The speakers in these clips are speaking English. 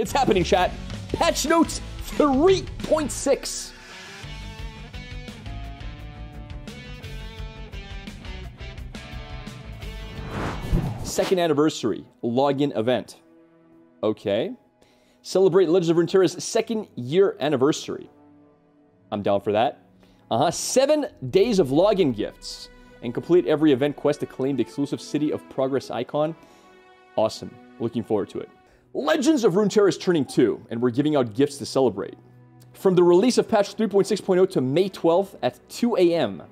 It's happening, chat. Patch notes 3.6. Second anniversary login event. Okay. Celebrate Legends of Runeterra's second year anniversary. I'm down for that. Uh huh. Seven days of login gifts. And complete every event quest to claim the exclusive City of Progress icon. Awesome. Looking forward to it. Legends of Runeterra is turning 2, and we're giving out gifts to celebrate. From the release of patch 3.6.0 to May 12th at 2 a.m.,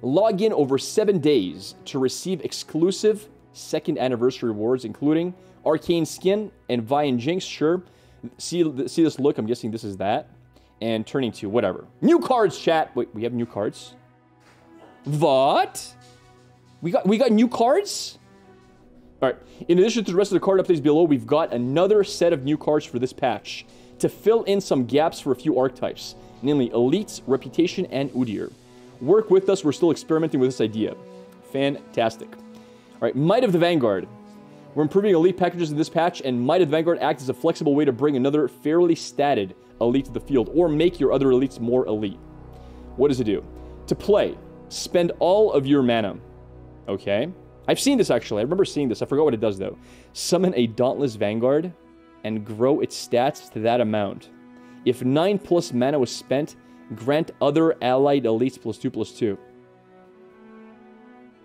log in over seven days to receive exclusive second anniversary rewards, including Arcane Skin and Vi and Jinx, sure. See, see this look? I'm guessing this is that. And turning to whatever. New cards, chat. Wait, we have new cards? What? We got we got new cards? All right. In addition to the rest of the card updates below, we've got another set of new cards for this patch to fill in some gaps for a few archetypes, namely Elites, Reputation, and Udyr. Work with us, we're still experimenting with this idea. Fantastic. All right, Might of the Vanguard. We're improving elite packages in this patch, and Might of the Vanguard acts as a flexible way to bring another fairly statted elite to the field, or make your other elites more elite. What does it do? To play, spend all of your mana. Okay. I've seen this actually. I remember seeing this. I forgot what it does though. Summon a Dauntless Vanguard and grow its stats to that amount. If 9 plus mana was spent, grant other allied elites plus 2 plus 2.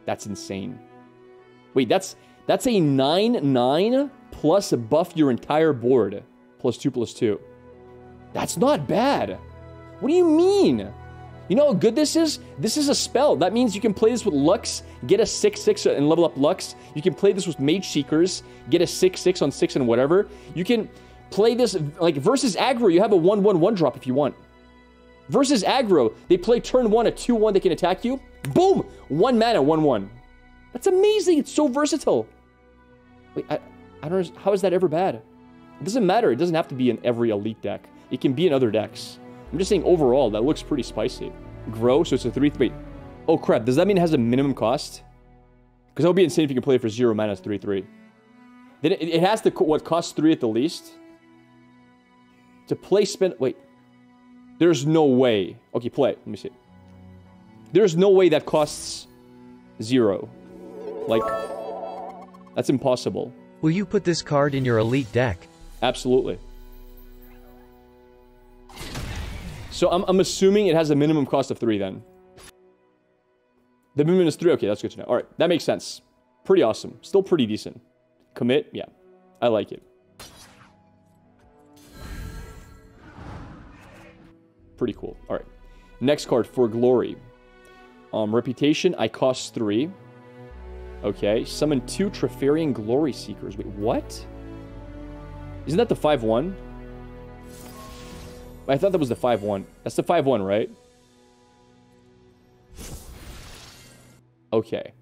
That's insane. Wait, that's that's a 9-9 plus buff your entire board plus 2 plus 2. That's not bad. What do you mean? You know how good this is? This is a spell. That means you can play this with Lux, get a 6-6 uh, and level up Lux. You can play this with Mage Seekers, get a 6-6 on 6 and whatever. You can play this, like, versus aggro, you have a 1-1-1 drop if you want. Versus aggro, they play turn 1, a 2-1, they can attack you. Boom! 1 mana, 1-1. That's amazing. It's so versatile. Wait, I, I don't know. How is that ever bad? It doesn't matter. It doesn't have to be in every elite deck. It can be in other decks. I'm just saying overall, that looks pretty spicy. Grow, so it's a 3... Wait. Oh, crap. Does that mean it has a minimum cost? Because that would be insane if you can play it for 0 mana 3-3. Then it, it has to... What, costs 3 at the least? To play spin... Wait. There's no way. Okay, play. Let me see. There's no way that costs 0. Like... That's impossible. Will you put this card in your elite deck? Absolutely. So I'm, I'm assuming it has a minimum cost of 3 then. The minimum is 3. Okay, that's good to know. Alright, that makes sense. Pretty awesome. Still pretty decent. Commit? Yeah. I like it. Pretty cool. Alright. Next card for Glory. Um, Reputation, I cost 3. Okay. Summon 2 Trifarian Glory Seekers. Wait, what? Isn't that the 5-1? I thought that was the 5-1. That's the 5-1, right? Okay.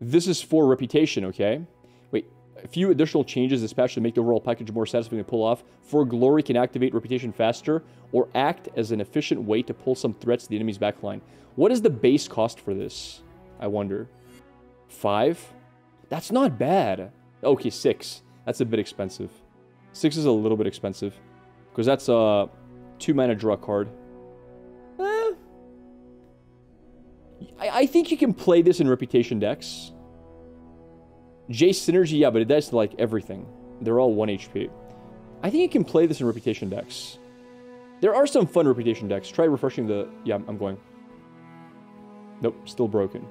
This is for reputation, okay? Wait, a few additional changes patch to make the overall package more satisfying to pull off. For Glory can activate reputation faster or act as an efficient way to pull some threats to the enemy's backline. What is the base cost for this? I wonder. Five? That's not bad. Okay, six. That's a bit expensive. Six is a little bit expensive. Because that's a two mana draw card. Eh. I, I think you can play this in reputation decks. J Synergy, yeah, but it does like everything. They're all 1 HP. I think you can play this in reputation decks. There are some fun reputation decks. Try refreshing the... Yeah, I'm going. Nope, still broken.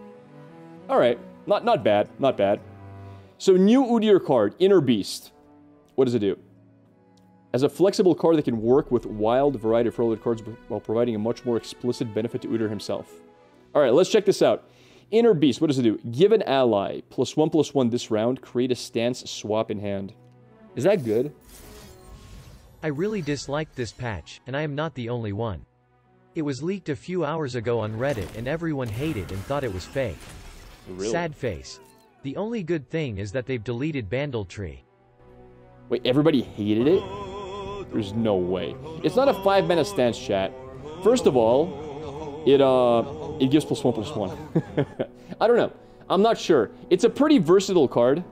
Alright, not, not bad, not bad. So new Udyr card, Inner Beast. What does it do? As a flexible card that can work with wild variety of related cards while providing a much more explicit benefit to Udyr himself. Alright, let's check this out. Inner Beast, what does it do? Give an ally plus one plus one this round, create a stance swap in hand. Is that good? I really disliked this patch, and I am not the only one. It was leaked a few hours ago on Reddit and everyone hated and thought it was fake. Really? Sad face. The only good thing is that they've deleted Bandle Tree. Wait, everybody hated it? There's no way. It's not a five mana stance chat. First of all, it uh it gives plus one plus one. I don't know. I'm not sure. It's a pretty versatile card.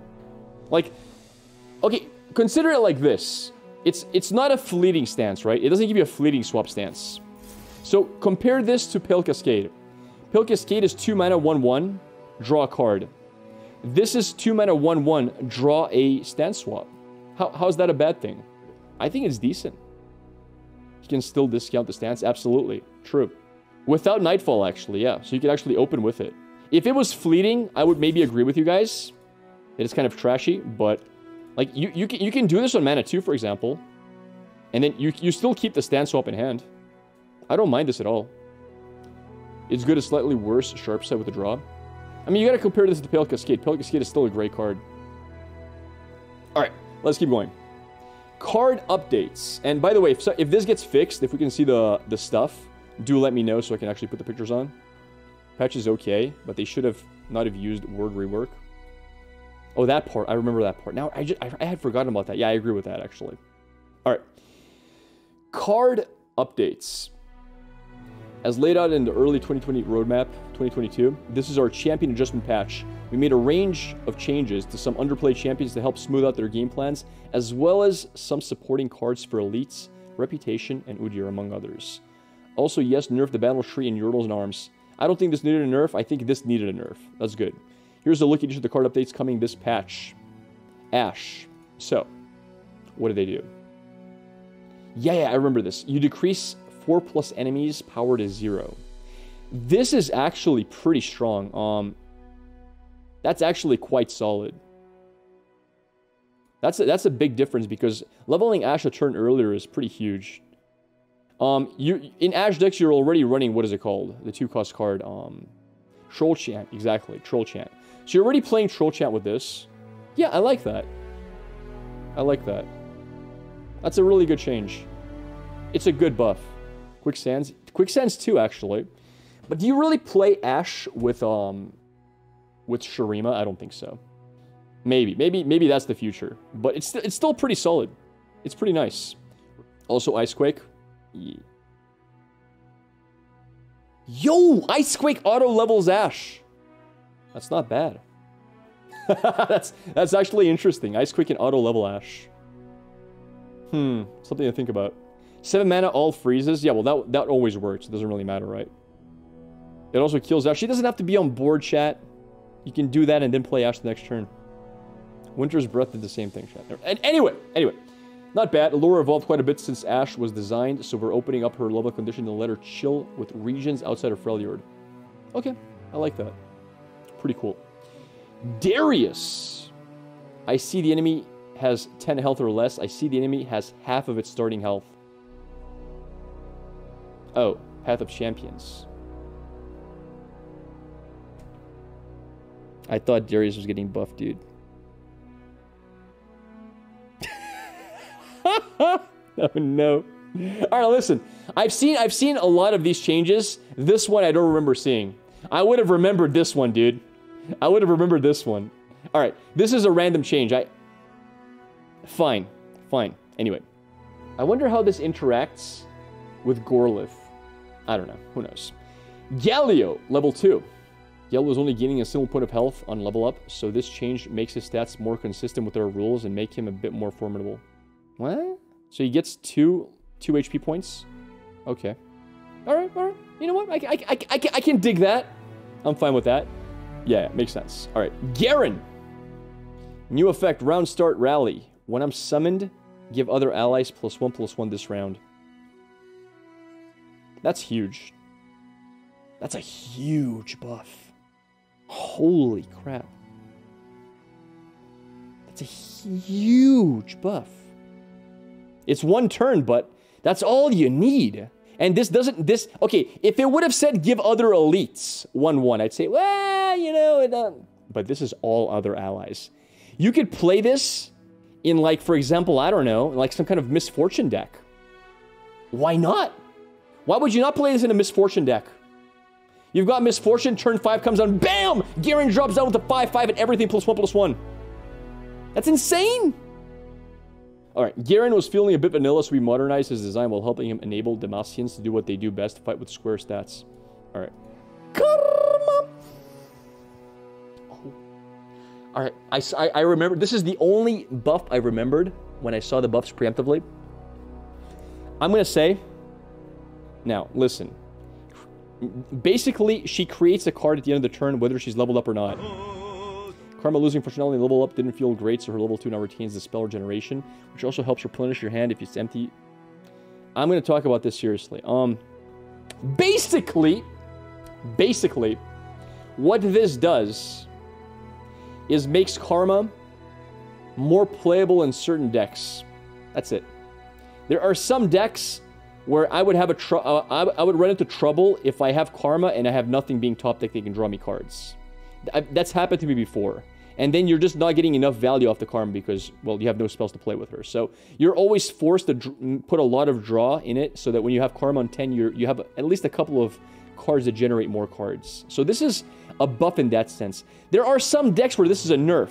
Like, okay, consider it like this. it's it's not a fleeting stance, right? It doesn't give you a fleeting swap stance. So compare this to Pale Cascade. Pale Cascade is 2 mana 1 1, draw a card. This is 2 mana 1 1, draw a stance swap. How, how's that a bad thing? I think it's decent. You can still discount the stance, absolutely. True. Without Nightfall, actually, yeah. So you could actually open with it. If it was fleeting, I would maybe agree with you guys. It is kind of trashy, but like you, you can you can do this on mana 2, for example. And then you you still keep the stance swap in hand. I don't mind this at all. It's good, a slightly worse sharp set with the draw. I mean, you gotta compare this to Pale Cascade. Pale Cascade is still a great card. Alright, let's keep going. Card updates. And by the way, if, so, if this gets fixed, if we can see the, the stuff, do let me know so I can actually put the pictures on. Patch is okay, but they should have not have used word rework. Oh, that part. I remember that part. Now, I, just, I, I had forgotten about that. Yeah, I agree with that, actually. All right. Card updates. As laid out in the early 2020 roadmap, 2022, this is our champion adjustment patch. We made a range of changes to some underplayed champions to help smooth out their game plans, as well as some supporting cards for elites, reputation, and Udyr, among others. Also, yes, nerf the Bandle Tree and Yordles and arms. I don't think this needed a nerf. I think this needed a nerf. That's good. Here's a look at each of the card updates coming this patch. Ashe. So, what do they do? Yeah, yeah, I remember this. You decrease 4 plus enemies power to 0. This is actually pretty strong. Um, That's actually quite solid. That's a, that's a big difference because leveling Ashe a turn earlier is pretty huge. Um, you in Ashe decks you're already running what is it called? The two cost card. Um, Troll Chant exactly. Troll Chant. So you're already playing Troll Chant with this. Yeah, I like that. I like that. That's a really good change. It's a good buff. Quicksands, Quicksands too actually. But do you really play Ashe with um with Shurima? I don't think so. Maybe, maybe, maybe that's the future. But it's it's still pretty solid. It's pretty nice. Also, Icequake. Yeah. Yo, Icequake auto levels Ashe. That's not bad. that's that's actually interesting. Icequake and auto level Ashe. Hmm, something to think about. Seven mana, all freezes. Yeah, well, that that always works. It doesn't really matter, right? It also kills Ashe. She doesn't have to be on board, chat. You can do that and then play Ashe the next turn. Winter's Breath did the same thing. And anyway, anyway. Not bad. Lore evolved quite a bit since Ashe was designed, so we're opening up her level condition to let her chill with regions outside of Freljord. Okay, I like that. Pretty cool. Darius! I see the enemy has 10 health or less. I see the enemy has half of its starting health. Oh, Path of Champions. I thought Darius was getting buffed, dude. oh no. All right, listen. I've seen I've seen a lot of these changes. This one I don't remember seeing. I would have remembered this one, dude. I would have remembered this one. All right, this is a random change. I Fine. Fine. Anyway, I wonder how this interacts with Gorlith. I don't know. Who knows? Galio, level 2. Galio is only gaining a single point of health on level up, so this change makes his stats more consistent with our rules and make him a bit more formidable. What? So he gets two two HP points? Okay. Alright, alright. You know what? I, I, I, I, I can dig that. I'm fine with that. Yeah, makes sense. Alright. Garen. New effect, round start rally. When I'm summoned, give other allies plus one plus one this round. That's huge. That's a huge buff. Holy crap. That's a huge buff. It's one turn, but that's all you need. And this doesn't, this, okay, if it would have said give other elites 1-1, I'd say, well, you know, it, uh, but this is all other allies. You could play this in like, for example, I don't know, like some kind of misfortune deck. Why not? Why would you not play this in a misfortune deck? You've got Misfortune, turn 5 comes on, BAM! Garen drops down with a 5-5 and everything plus 1 plus 1. That's insane! Alright, Garen was feeling a bit vanilla, so we modernized his design while helping him enable Demacians to do what they do best, fight with square stats. Alright. Karma! Oh. Alright, I, I, I remember, this is the only buff I remembered when I saw the buffs preemptively. I'm going to say, now, listen. Basically, she creates a card at the end of the turn, whether she's leveled up or not. Karma losing functionality level up didn't feel great, so her level 2 now retains the spell regeneration, which also helps replenish your hand if it's empty. I'm going to talk about this seriously. Um, basically, basically, what this does is makes Karma more playable in certain decks. That's it. There are some decks where I would have a tr- uh, I, I would run into trouble if I have Karma and I have nothing being top deck that can draw me cards. I, that's happened to me before. And then you're just not getting enough value off the Karma because, well, you have no spells to play with her. So you're always forced to dr- put a lot of draw in it so that when you have Karma on 10, you you have at least a couple of cards that generate more cards. So this is a buff in that sense. There are some decks where this is a nerf.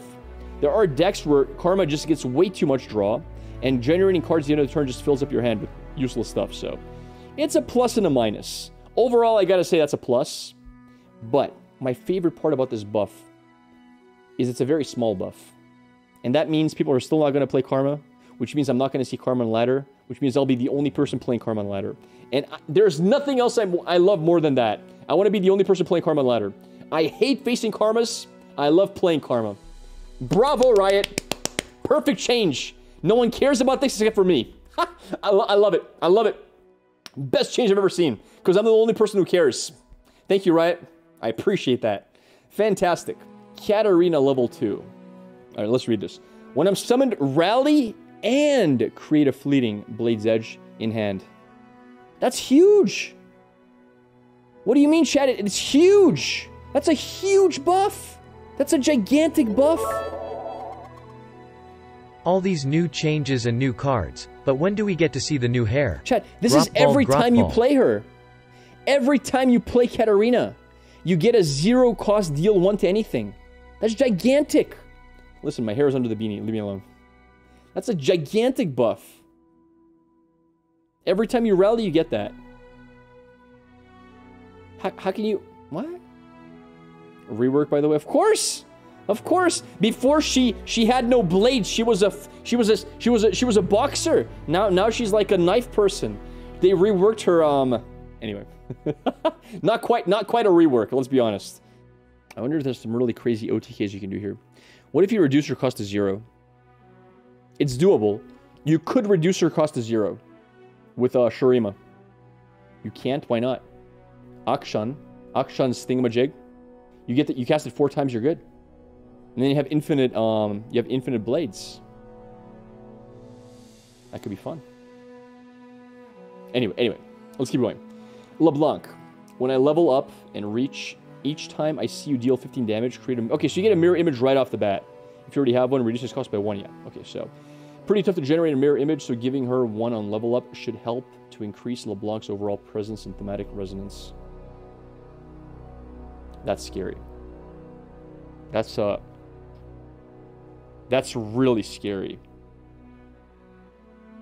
There are decks where Karma just gets way too much draw, and generating cards at the end of the turn just fills up your hand with useless stuff. So it's a plus and a minus. Overall, I gotta say that's a plus. But my favorite part about this buff is it's a very small buff. And that means people are still not gonna play Karma, which means I'm not gonna see Karma on ladder, which means I'll be the only person playing Karma on ladder. And I, there's nothing else I, I love more than that. I wanna be the only person playing Karma on ladder. I hate facing Karmas. I love playing Karma. Bravo, Riot. Perfect change. No one cares about this except for me. I, lo I love it. I love it. Best change I've ever seen because I'm the only person who cares. Thank you, Riot. I appreciate that. Fantastic. Katarina level 2. All right, let's read this. When I'm summoned, rally and create a fleeting Blade's Edge in hand. That's huge. What do you mean, chat? It's huge. That's a huge buff. That's a gigantic buff. All these new changes and new cards, but when do we get to see the new hair? Chat, this is ball, every time you play her. Every time you play Katarina, you get a zero cost deal one to anything. That's gigantic. Listen, my hair is under the beanie. Leave me alone. That's a gigantic buff. Every time you rally, you get that. How, how can you... What? Rework, by the way. Of course! Of course! Before she she had no blades. She was a she was a she was a she was a boxer. Now now she's like a knife person. They reworked her. Um. Anyway, not quite not quite a rework. Let's be honest. I wonder if there's some really crazy OTKs you can do here. What if you reduce your cost to zero? It's doable. You could reduce your cost to zero with uh, Shurima. You can't. Why not? Akshan, Akshan's Thingamajig. You get that. You cast it four times. You're good. And then you have infinite. Um, you have infinite blades. That could be fun. Anyway, anyway, let's keep going. LeBlanc. When I level up and reach, each time I see you deal 15 damage, create a. Okay, so you get a mirror image right off the bat. If you already have one, reduces cost by one. Yeah. Okay, so pretty tough to generate a mirror image. So giving her one on level up should help to increase LeBlanc's overall presence and thematic resonance. That's scary. That's uh That's really scary.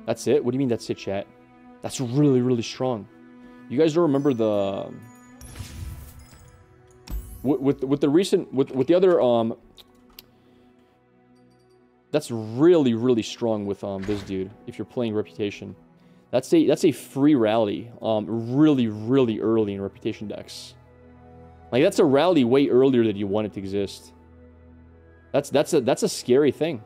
That's it? What do you mean that's it, chat? That's really, really strong. You guys don't remember the with with, with the recent with with the other um that's really, really strong with um this dude, if you're playing reputation. That's a that's a free rally. Um really, really early in reputation decks. Like that's a rally way earlier than you want it to exist. That's that's a that's a scary thing.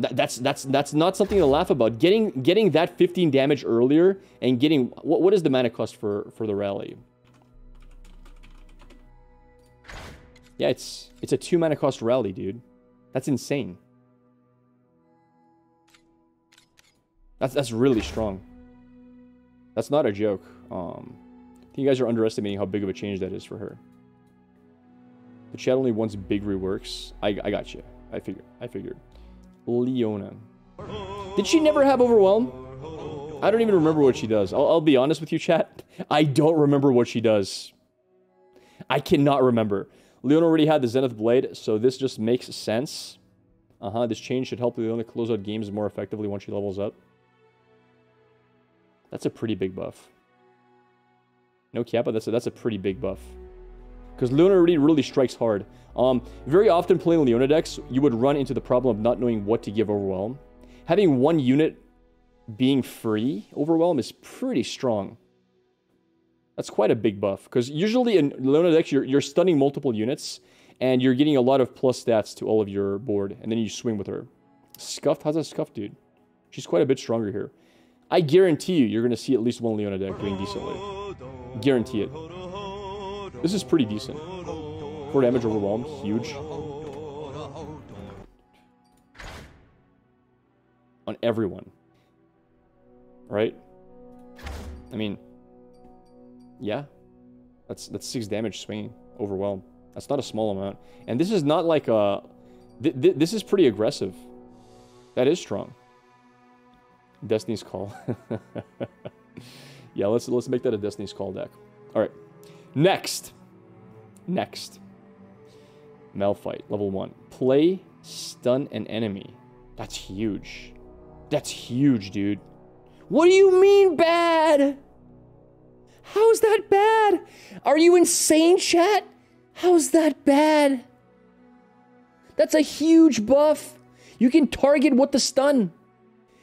That, that's that's that's not something to laugh about. Getting getting that 15 damage earlier and getting what what is the mana cost for for the rally? Yeah, it's it's a two mana cost rally, dude. That's insane. That's that's really strong. That's not a joke. Um, I think you guys are underestimating how big of a change that is for her. The chat only wants big reworks. I, I got you. I figured. I figured. Leona. Did she never have Overwhelm? I don't even remember what she does. I'll, I'll be honest with you, chat. I don't remember what she does. I cannot remember. Leona already had the Zenith Blade, so this just makes sense. Uh-huh, this change should help Leona close out games more effectively once she levels up. That's a pretty big buff. No Kappa, that's a, that's a pretty big buff. Because Leona really, really strikes hard. Um, very often playing Leona decks, you would run into the problem of not knowing what to give Overwhelm. Having one unit being free Overwhelm is pretty strong. That's quite a big buff. Because usually in Leona decks, you're, you're stunning multiple units, and you're getting a lot of plus stats to all of your board, and then you swing with her. Scuffed? How's that Scuffed, dude? She's quite a bit stronger here. I guarantee you, you're going to see at least one Leona deck doing decently. Guarantee it. This is pretty decent. 4 damage overwhelm, huge. On everyone. Right? I mean, yeah. That's that's 6 damage swinging, overwhelm. That's not a small amount. And this is not like a... Th th this is pretty aggressive. That is strong. Destiny's Call. yeah, let's let's make that a Destiny's Call deck. All right. Next. Next. Malphite, level 1. Play, stun an enemy. That's huge. That's huge, dude. What do you mean bad? How's that bad? Are you insane, chat? How's that bad? That's a huge buff. You can target with the stun.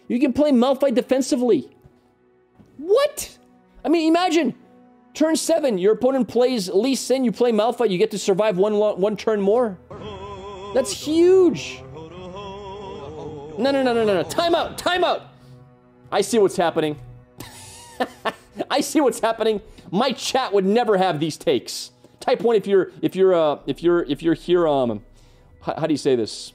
You can play Malphite defensively. What? I mean, imagine turn seven, your opponent plays Lee Sin, you play Malphite, you get to survive one one turn more. That's huge. No, no, no, no, no, no. Time out, time out. I see what's happening. I see what's happening. My chat would never have these takes. Type one if you're if you're uh if you're if you're here um how, how do you say this?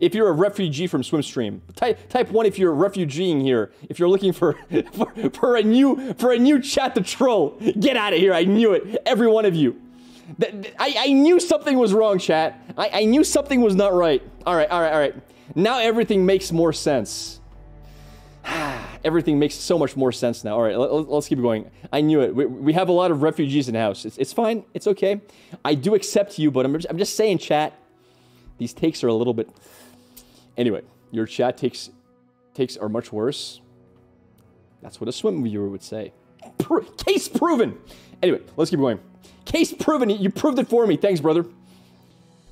If you're a refugee from Swimstrim, type type one if you're refugeeing here. If you're looking for, for for a new for a new chat to troll, get out of here. I knew it. Every one of you. I, I knew something was wrong, chat. I, I knew something was not right. All right, all right, all right. Now everything makes more sense. everything makes so much more sense now. All right, let, us keep going. I knew it. We, we, have a lot of refugees in house. It's, it's fine. It's okay. I do accept you, but I'm I'm just saying, chat. These takes are a little bit. Anyway, your chat takes takes are much worse. That's what a swim viewer would say. Pro case proven. Anyway, let's keep going. Case proven. You proved it for me. Thanks, brother.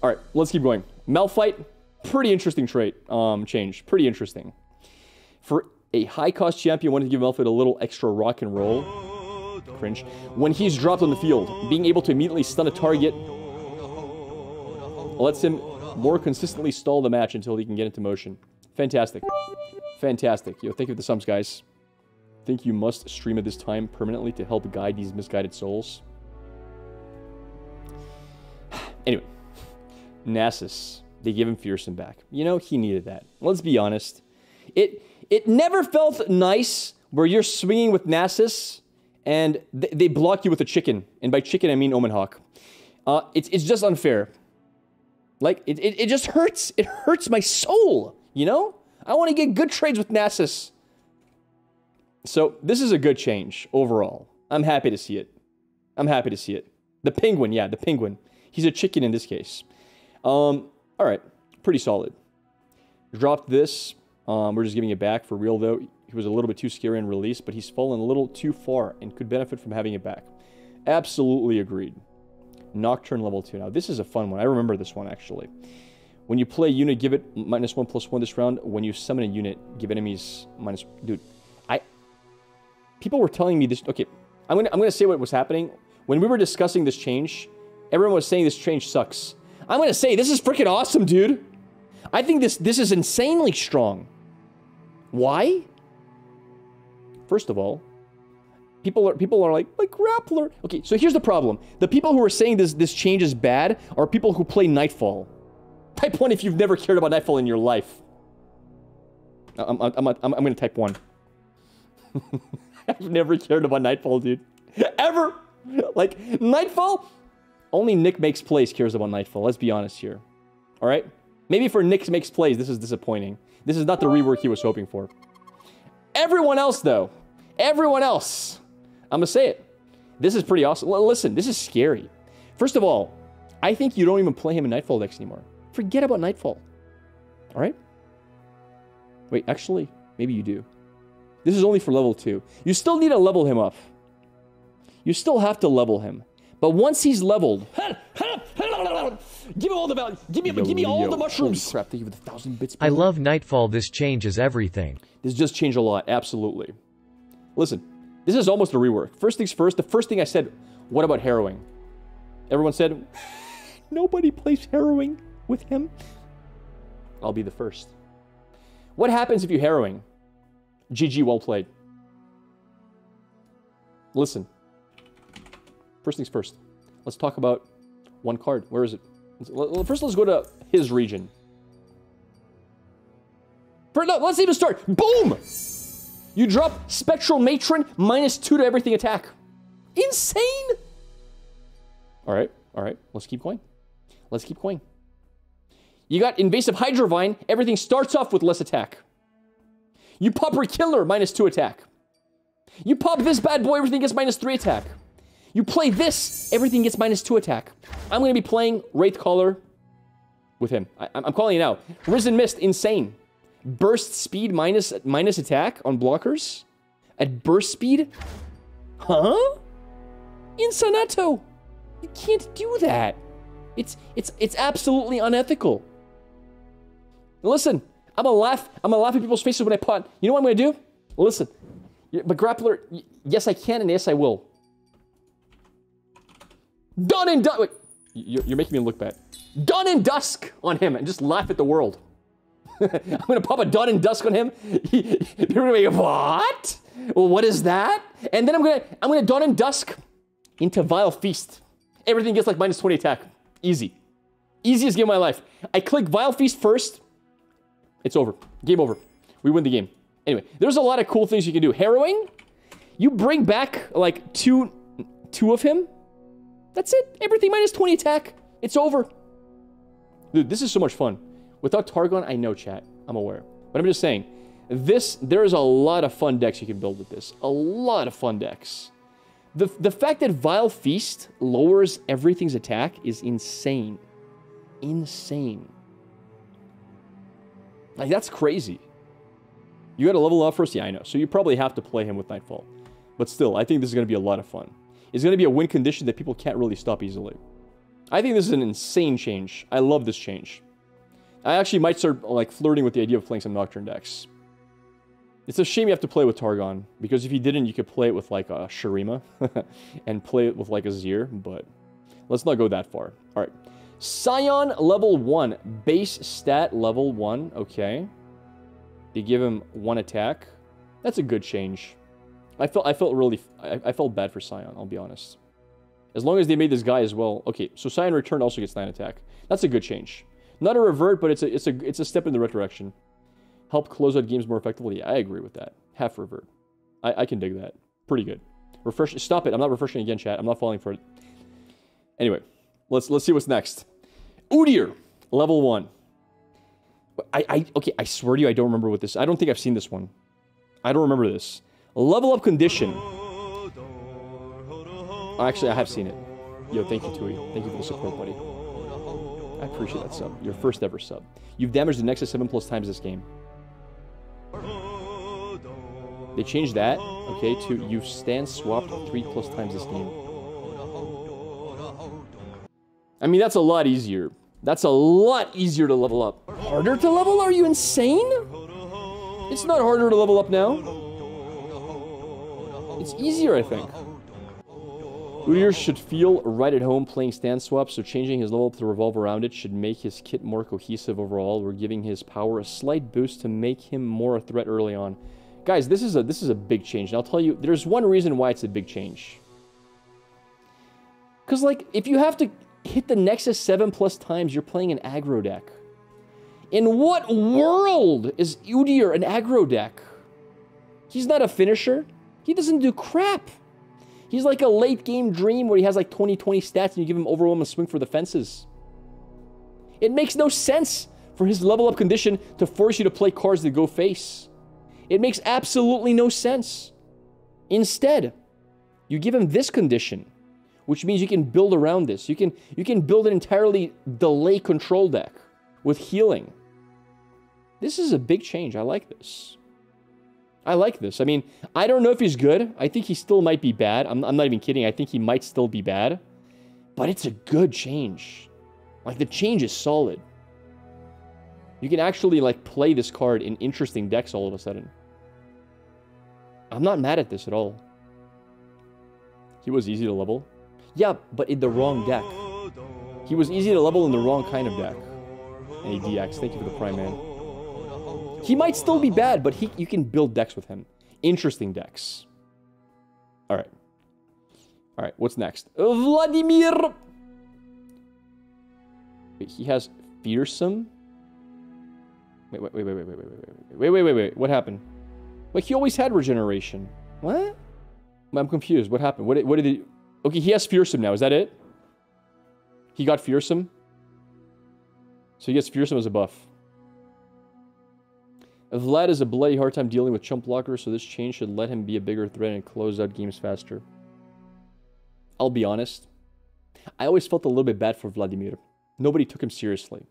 All right, let's keep going. Malphite, pretty interesting trait um, change. Pretty interesting. For a high cost champion, wanted to give Malphite a little extra rock and roll. Cringe. When he's dropped on the field, being able to immediately stun a target lets him more consistently stall the match until he can get into motion. Fantastic. Fantastic. Yo, thank you for the subs, guys. Think you must stream at this time permanently to help guide these misguided souls? anyway, Nasus. They give him Fearsome back. You know, he needed that. Let's be honest. It it never felt nice where you're swinging with Nasus and th they block you with a chicken. And by chicken, I mean Omen Hawk. Uh, it's, it's just unfair. Like, it, it, it just hurts. It hurts my soul, you know? I want to get good trades with Nasus. So, this is a good change overall. I'm happy to see it. I'm happy to see it. The penguin, yeah, the penguin. He's a chicken in this case. Um, all right, pretty solid. Dropped this. Um, we're just giving it back for real, though. He was a little bit too scary in release, but he's fallen a little too far and could benefit from having it back. Absolutely agreed. Nocturne level 2. Now, this is a fun one. I remember this one, actually. When you play unit, give it minus 1 plus 1 this round. When you summon a unit, give enemies minus... Dude, I... People were telling me this... Okay, I'm to I'm gonna say what was happening. When we were discussing this change, everyone was saying this change sucks. I'm to say, this is freaking awesome, dude. I think this this is insanely strong. Why? First of all, People are people are like, like grappler. Okay, so here's the problem. The people who are saying this this change is bad are people who play Nightfall. Type one if you've never cared about Nightfall in your life. I'm I'm I'm, I'm, gonna type one. I've never cared about Nightfall, dude. Ever. Like Nightfall. Only Nick makes plays cares about Nightfall. Let's be honest here. All right. Maybe for Nick makes plays, this is disappointing. This is not the rework he was hoping for. Everyone else, though, everyone else I'm gonna say it. This is pretty awesome. L listen, this is scary. First of all, I think you don't even play him in Nightfall decks anymore. Forget about Nightfall. All right? Wait, actually, maybe you do. This is only for level 2. You still need to level him up. You still have to level him. But once he's leveled, give him all the value. Give me, give me all yo, the mushrooms. Holy crap! Thank you for the thousand bits. I love Nightfall. This changes everything. This just changed a lot. Absolutely. Listen, this is almost a rework. First things first. The first thing I said, what about harrowing? Everyone said, nobody plays harrowing with him. I'll be the first. What happens if you harrowing? GG, well played. Listen. First things first. Let's talk about one card. Where is it? First, let's go to his region. No, let's even start. Boom! You drop Spectral Matron minus two to everything attack. Insane! All right, all right. Let's keep going. Let's keep going. You got Invasive Hydrovine. Everything starts off with less attack. You pop Killer minus two attack. You pop this bad boy, everything gets minus three attack. You play this, everything gets minus two attack. I'm to be playing Wraith Caller with him. I, I'm calling it out. Risen Mist, insane. Burst speed minus minus attack on blockers? At burst speed? Huh? Insanato! You can't do that. It's it's it's absolutely unethical. Listen, I'm gonna laugh. I'm gonna laugh at people's faces when I pot. You know what I'm gonna do? Listen, but grappler, yes I can and yes I will. Done and done. Wait, you're, you're making me look bad. Dawn and Dusk on him and just laugh at the world. I'm gonna pop a Dawn and Dusk on him. People are gonna be what? What is that? And then I'm gonna I'm gonna Dawn and Dusk into Vile Feast. Everything gets like minus 20 attack. Easy. Easiest game of my life. I click Vile Feast first. It's over. Game over. We win the game. Anyway, there's a lot of cool things you can do. Harrowing. You bring back like two two of him. That's it. Everything minus 20 attack. It's over. Dude, this is so much fun. Without Targon, I know chat. I'm aware. But I'm just saying, this there's a lot of fun decks you can build with this. A lot of fun decks. The, the fact that Vile Feast lowers everything's attack is insane. Insane. Like, that's crazy. You gotta level up first? Yeah, I know. So you probably have to play him with Nightfall. But still, I think this is gonna be a lot of fun. It's gonna be a win condition that people can't really stop easily. I think this is an insane change. I love this change. I actually might start like flirting with the idea of playing some Nocturne decks. It's a shame you have to play with Targon, because if you didn't, you could play it with like a Shurima and play it with like a Zir, but let's not go that far. All right. Sion level 1, base stat level 1, okay. They give him one attack. That's a good change. I felt I felt really I, I felt bad for Sion, I'll be honest. As long as they made this guy as well. Okay, so Sion Return also gets 9 attack. That's a good change. Not a revert, but it's a it's a it's a step in the right direction. Help close out games more effectively. I agree with that. Half revert. I, I can dig that. Pretty good. Refresh. Stop it. I'm not refreshing again, chat. I'm not falling for it. Anyway, let's let's see what's next. Udyr, level one. I, I okay. I swear to you, I don't remember what this. I don't think I've seen this one. I don't remember this. Level up condition. Actually, I have seen it. Yo, thank you, Tui. Thank you for the support, buddy. I appreciate that sub. Your first ever sub. You've damaged the Nexus 7 plus times this game. They changed that, okay, to you've stance swapped 3 plus times this game. I mean, that's a lot easier. That's a lot easier to level up. Harder to level? Are you insane? It's not harder to level up now. It's easier, I think. Udyr should feel right at home playing stance swap, so changing his level up to revolve around it should make his kit more cohesive overall. We're giving his power a slight boost to make him more a threat early on. Guys, this is a this is a big change. And I'll tell you, there's one reason why it's a big change. Cause like if you have to hit the Nexus 7 plus times, you're playing an aggro deck. In what world is Udyr an aggro deck? He's not a finisher. He doesn't do crap. He's like a late game dream where he has like 20 20 stats and you give him overwhelm and swing for the fences. It makes no sense for his level up condition to force you to play cards that go face. It makes absolutely no sense. Instead, you give him this condition, which means you can build around this. You can you can build an entirely delay control deck with healing. This is a big change. I like this. I like this. I mean, I don't know if he's good. I think he still might be bad. I'm, I'm not even kidding. I think he might still be bad. but it's a good change. Like the change is solid. You can actually like play this card in interesting decks all of a sudden. I'm not mad at this at all. He was easy to level. Yeah, but in the wrong deck. He was easy to level in the wrong kind of deck. And he DX. Thank you for the Prime Man. He might still be bad, but he you can build decks with him. Interesting decks. All right. All right, what's next? Vladimir! Wait, he has fearsome? Wait, wait, wait, wait, wait, wait, wait, wait, wait, wait, wait, wait, what happened? Like, he always had regeneration. What? I'm confused. What happened? What what did he... Okay, he has fearsome now. Is that it? He got fearsome? So he gets fearsome as a buff. Vlad has a bloody hard time dealing with chump blockers, so this change should let him be a bigger threat and close out games faster. I'll be honest. I always felt a little bit bad for Vladimir. Nobody took him seriously.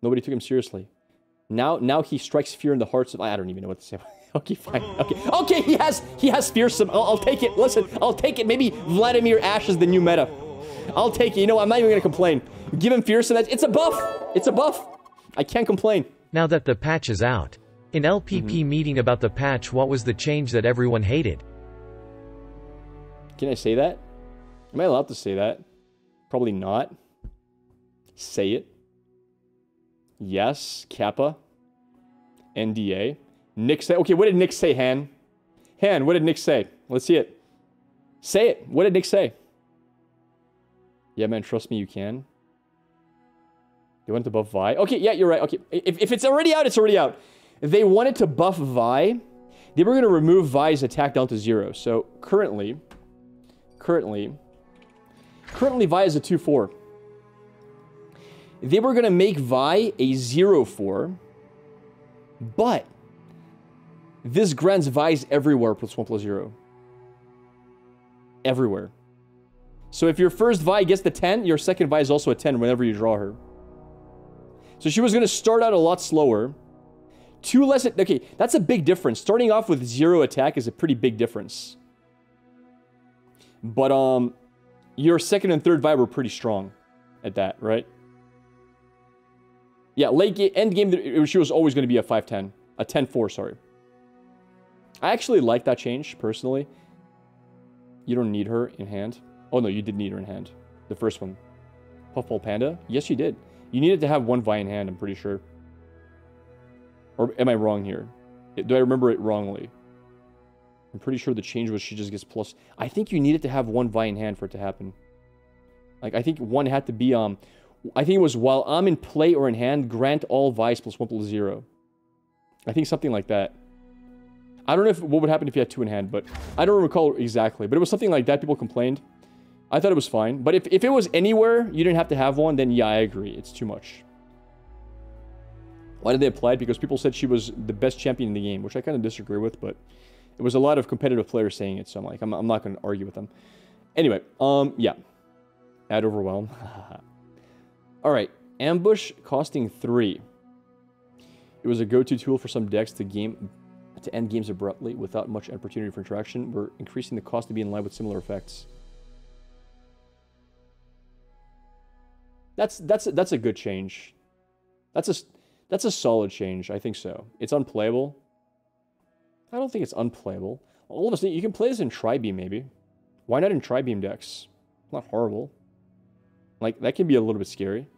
Nobody took him seriously. Now, now he strikes fear in the hearts of. I don't even know what to say. okay, fine. Okay, okay. He has he has fearsome. I'll, I'll take it. Listen, I'll take it. Maybe Vladimir Ashe is the new meta. I'll take it. You know, I'm not even gonna complain. Give him fearsome. It's a buff. It's a buff. I can't complain. Now that the patch is out. In LPP Mm-hmm. meeting about the patch what was the change that everyone hated? Can I say that? Am I allowed to say that? Probably not. Say it. Yes, Kappa. NDA. Nick say. Okay, what did Nick say, Han? Han, what did Nick say? Let's see it. Say it. What did Nick say? Yeah, man, trust me, you can. They wanted to buff Vi. Okay, yeah, you're right. Okay, if, if it's already out, it's already out. They wanted to buff Vi. They were going to remove Vi's attack down to zero. So currently, currently, currently Vi is a 2-4. They were going to make Vi a 0-4, but this grants Vi's everywhere plus 1 plus 0. Everywhere. So if your first Vi gets the 10, your second Vi is also a 10 whenever you draw her. So she was going to start out a lot slower. Two less... Okay, that's a big difference. Starting off with zero attack is a pretty big difference. But um, your second and third vibe were pretty strong at that, right? Yeah, late game, end game, she was always going to be a 5-10. A 10-4, sorry. I actually like that change, personally. You don't need her in hand. Oh, no, you did need her in hand. The first one. Puffball Panda? Yes, you did. You needed to have one Vi in hand, I'm pretty sure. Or am I wrong here? Do I remember it wrongly? I'm pretty sure the change was she just gets plus. I think you needed to have one Vi in hand for it to happen. Like, I think one had to be, um, I think it was while I'm in play or in hand, grant all Vi's plus one plus zero. I think something like that. I don't know if what would happen if you had two in hand, but I don't recall exactly. But it was something like that. People complained. I thought it was fine. But if, if it was anywhere, you didn't have to have one, then yeah, I agree. It's too much. Why did they apply it? Because people said she was the best champion in the game, which I kind of disagree with, but it was a lot of competitive players saying it, so I'm like, I'm, I'm not going to argue with them. Anyway, um, yeah. Add overwhelm. All right, ambush costing three. It was a go-to tool for some decks to game to end games abruptly without much opportunity for interaction. We're increasing the cost to be in line with similar effects. That's that's that's a good change. That's a that's a solid change. I think so. It's unplayable. I don't think it's unplayable. All of us, you can play this in Tri-Beam maybe. Why not in Tri-Beam decks? Not horrible. Like, that can be a little bit scary.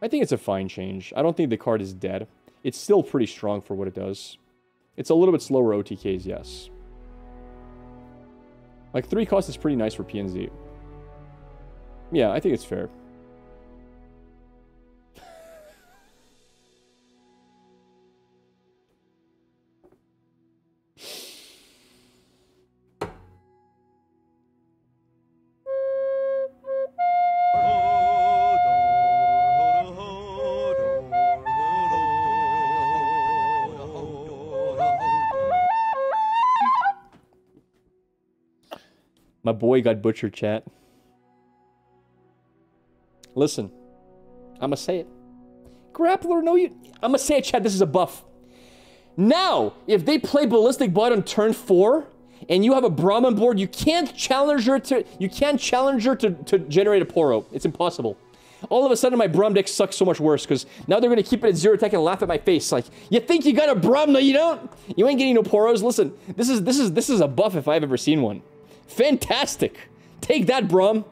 I think it's a fine change. I don't think the card is dead. It's still pretty strong for what it does. It's a little bit slower OTKs, yes. Like, 3 cost is pretty nice for PNZ. Yeah, I think it's fair. My boy got butchered, chat. Listen, I'ma say it. Grappler, no, you. I'ma say it, Chad. This is a buff. Now, if they play Ballistic Bot on turn four, and you have a Braum on board, you can't challenge her to you can't challenge her to, to generate a Poro. It's impossible. All of a sudden, my Braum deck sucks so much worse because now they're gonna keep it at zero attack and laugh at my face. Like, you think you got a Braum? No, you don't. You ain't getting no Poros. Listen, this is this is this is a buff if I've ever seen one. Fantastic. Take that, Braum.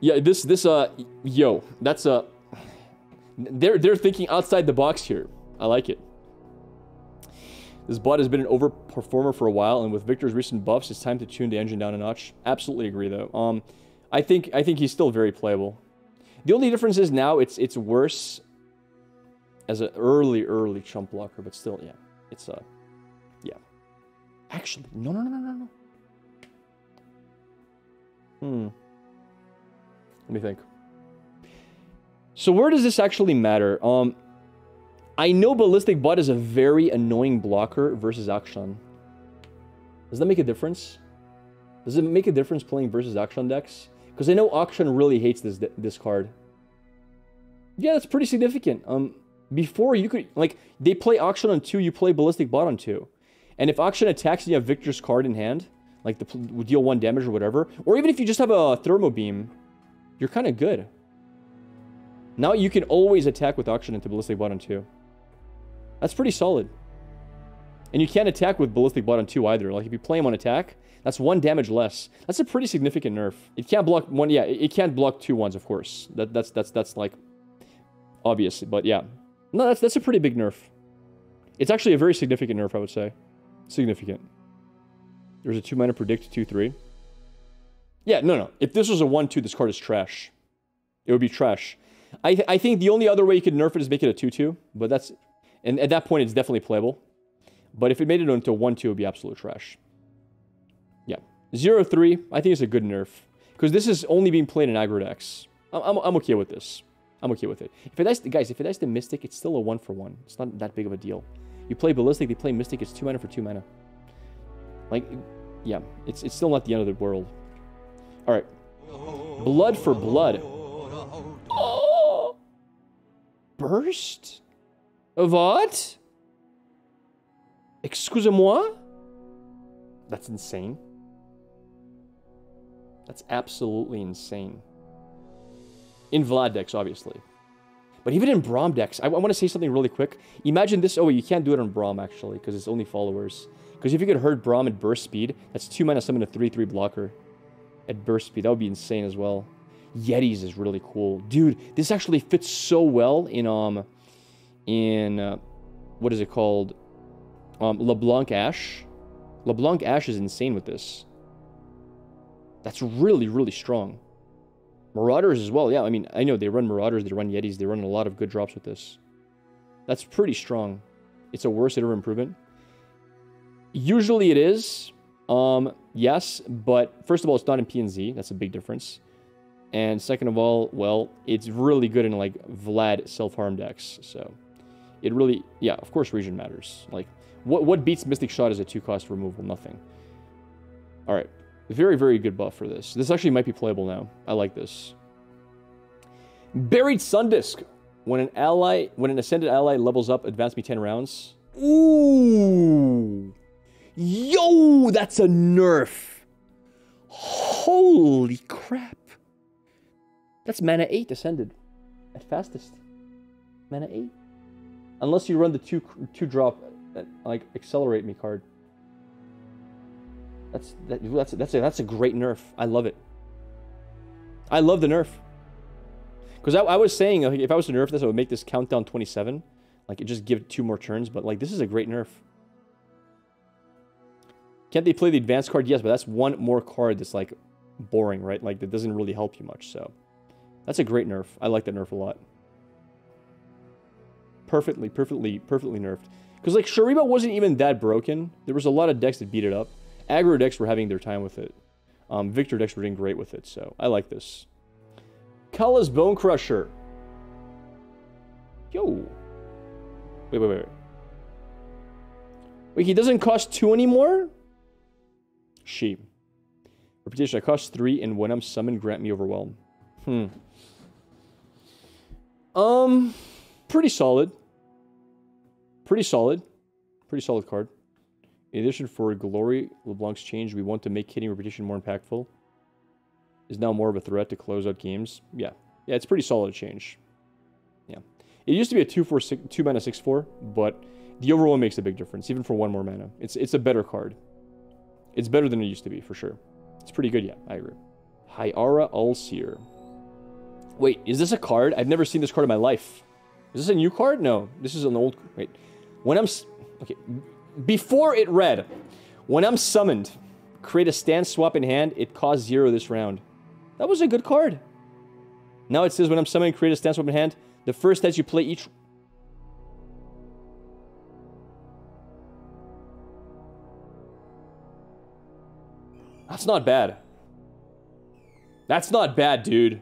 Yeah, this this uh yo, that's a uh, they're they're thinking outside the box here. I like it. This bot has been an overperformer for a while, and with Viktor's recent buffs, it's time to tune the engine down a notch. Absolutely agree, though. Um, I think I think he's still very playable. The only difference is now it's it's worse as an early early chump blocker, but still, yeah, it's uh, yeah. Actually, no, no, no, no, no, no. Hmm. Let me think. So where does this actually matter? Um, I know Ballistic Bot is a very annoying blocker versus Akshan. Does that make a difference? Does it make a difference playing versus Akshan decks? Because I know Akshan really hates this this card. Yeah, that's pretty significant. Um, before you could like they play Akshan on two, you play Ballistic Bot on two, and if Akshan attacks and you have Viktor's card in hand, like the deal one damage or whatever, or even if you just have a Thermo Beam, you're kind of good. Now you can always attack with Akshan into Ballistic Bot on two. That's pretty solid. And you can't attack with Ballistic Bot on 2 either. Like, if you play him on attack, that's one damage less. That's a pretty significant nerf. It can't block one, yeah, it can't block two ones, of course. That, that's, that's, that's, like, obvious, but yeah. No, that's, that's a pretty big nerf. It's actually a very significant nerf, I would say. Significant. There's a 2 mana predict 2-3. Yeah, no, no. If this was a 1-2, this card is trash. It would be trash. I, th I think the only other way you could nerf it is make it a 2-2, but that's and at that point, it's definitely playable. But if it made it into 1-2, it would be absolute trash. Yeah. 0-3, I think it's a good nerf. Because this is only being played in aggro decks. I'm, I'm, I'm, okay with this. I'm okay with it. If it dies, guys, if it dies to Mystic, it's still a 1 for 1. It's not that big of a deal. You play Ballistic, they play Mystic, it's 2 mana for 2 mana. Like, yeah, it's, it's still not the end of the world. Alright. Blood for blood. Oh! Burst? What? Excusez-moi? That's insane. That's absolutely insane. In Vlad decks, obviously. But even in Braum decks, I, I want to say something really quick. Imagine this. Oh, wait, you can't do it on Braum, actually, because it's only followers. Because if you could hurt Braum at burst speed, that's 2 mana summon a 3-3 blocker at burst speed. That would be insane as well. Yetis is really cool. Dude, this actually fits so well in um in uh, what is it called? Um, LeBlanc Ashe. LeBlanc Ashe is insane with this. That's really, really strong. Marauders as well. Yeah, I mean, I know they run Marauders, they run Yetis, they run a lot of good drops with this. That's pretty strong. It's a worse iter improvement. Usually it is. Um, yes, but first of all, it's not in PNZ. That's a big difference. And second of all, well, it's really good in like Vlad self-harm decks. So it really, yeah, of course region matters. Like, what, what beats Mystic Shot as a two-cost removal? Nothing. All right. Very, very good buff for this. This actually might be playable now. I like this. Buried Sun Disc. When an ally, when an ascended ally levels up, advance me 10 rounds. Ooh. Yo, that's a nerf. Holy crap. That's mana 8 ascended. At fastest. Mana 8. Unless you run the two two drop uh, like accelerate me card. That's that, that's that's a, that's a great nerf. I love it. I love the nerf. Because I, I, was saying like, if I was to nerf this, I would make this countdown 27. Like it just give two more turns, but like this is a great nerf. Can't they play the advanced card? Yes, but that's one more card that's like boring, right? Like that doesn't really help you much. So that's a great nerf. I like that nerf a lot perfectly, perfectly, perfectly nerfed. Because, like, Shurima wasn't even that broken. There was a lot of decks that beat it up. Aggro decks were having their time with it. Um, Viktor decks were doing great with it, so I like this. Callous Bonecrusher. Yo. Wait, wait, wait. Wait, he doesn't cost two anymore? She. Reputation, I cost three, and when I'm summoned, grant me overwhelm. Hmm. Um, pretty solid. Pretty solid. Pretty solid card. In addition, for Glory, LeBlanc's change, we want to make hitting Reputation more impactful. Is now more of a threat to close out games. Yeah. Yeah, it's pretty solid change. Yeah. It used to be a 2 4 6 2 mana 6 4, but the overall makes a big difference, even for one more mana. It's it's a better card. It's better than it used to be, for sure. It's pretty good, yeah, I agree. Hyara Allseer. Wait, is this a card? I've never seen this card in my life. Is this a new card? No, this is an old. Wait, when I'm okay, before it read, when I'm summoned, create a stance swap in hand. It costs zero this round. That was a good card. Now it says when I'm summoning, create a stance swap in hand. The first that you play each. That's not bad. That's not bad, dude.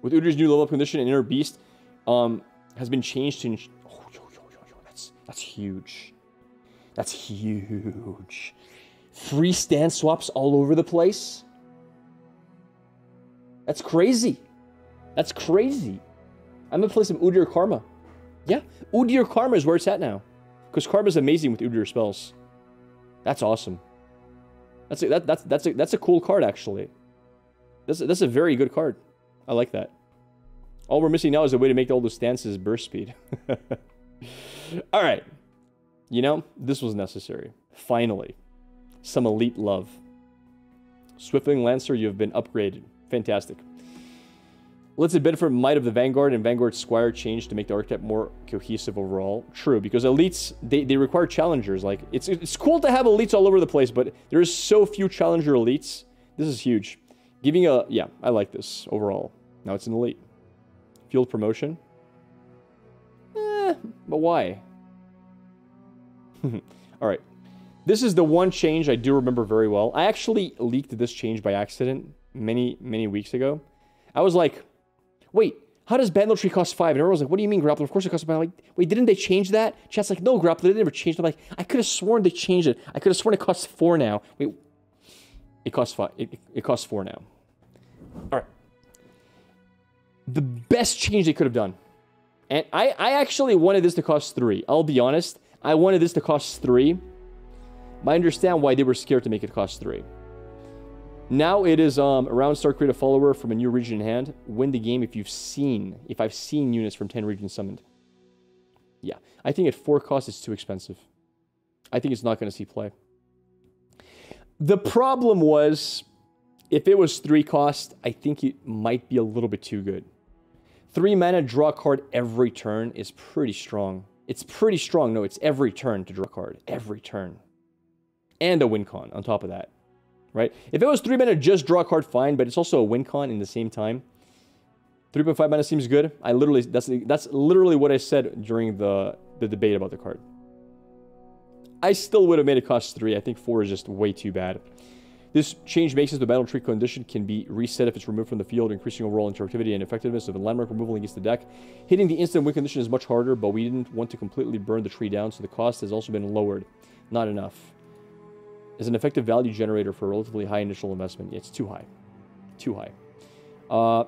With Udyr's new level up condition and Inner Beast, um, has been changed to. Oh, yo, yo, yo, yo, that's that's huge. That's huge. Free stance swaps all over the place. That's crazy. That's crazy. I'm gonna play some Udyr Karma. Yeah, Udyr Karma is where it's at now. Because Karma is amazing with Udyr spells. That's awesome. That's a, that, that's that's a, that's a cool card actually. That's a, that's a very good card. I like that. All we're missing now is a way to make all those stances burst speed. all right. You know, this was necessary. Finally, some elite love. Swiftwing Lancer, you have been upgraded. Fantastic. Let's for Might of the Vanguard and Vanguard Squire change to make the archetype more cohesive overall. True, because elites, they, they require challengers. Like, it's, it's cool to have elites all over the place, but there's so few challenger elites. This is huge. Giving a, yeah, I like this overall. Now it's an elite. Field promotion. Eh, but why? all right. This is the one change I do remember very well. I actually leaked this change by accident many, many weeks ago. I was like, wait, how does Bandle Tree cost five? And everyone's like, what do you mean, Grappler? Of course it costs five. I'm like, wait, didn't they change that? Chat's like, no, Grappler, they never changed it. I'm like, I could have sworn they changed it. I could have sworn it costs four now. Wait, it costs five. It, it costs four now. All right. The best change they could have done. And I, I actually wanted this to cost three. I'll be honest. I wanted this to cost three. But I understand why they were scared to make it cost three. Now it is um, around start create a follower from a new region in hand. Win the game if you've seen, if I've seen units from 10 regions summoned. Yeah, I think at 4 cost it's too expensive. I think it's not going to see play. The problem was, if it was 3 cost, I think it might be a little bit too good. 3 mana, draw card every turn is pretty strong. It's pretty strong. No, it's every turn to draw card. Every turn. And a win con on top of that right? If it was 3 mana, just draw a card, fine, but it's also a win con in the same time. 3.5 mana seems good. I literally, that's, that's literally what I said during the, the debate about the card. I still would have made it cost 3. I think 4 is just way too bad. This change makes it the Bandle Tree condition can be reset if it's removed from the field, increasing overall interactivity and effectiveness of landmark removal against the deck. Hitting the instant win condition is much harder, but we didn't want to completely burn the tree down, so the cost has also been lowered. Not enough is an effective value generator for a relatively high initial investment. It's too high. Too high. Uh,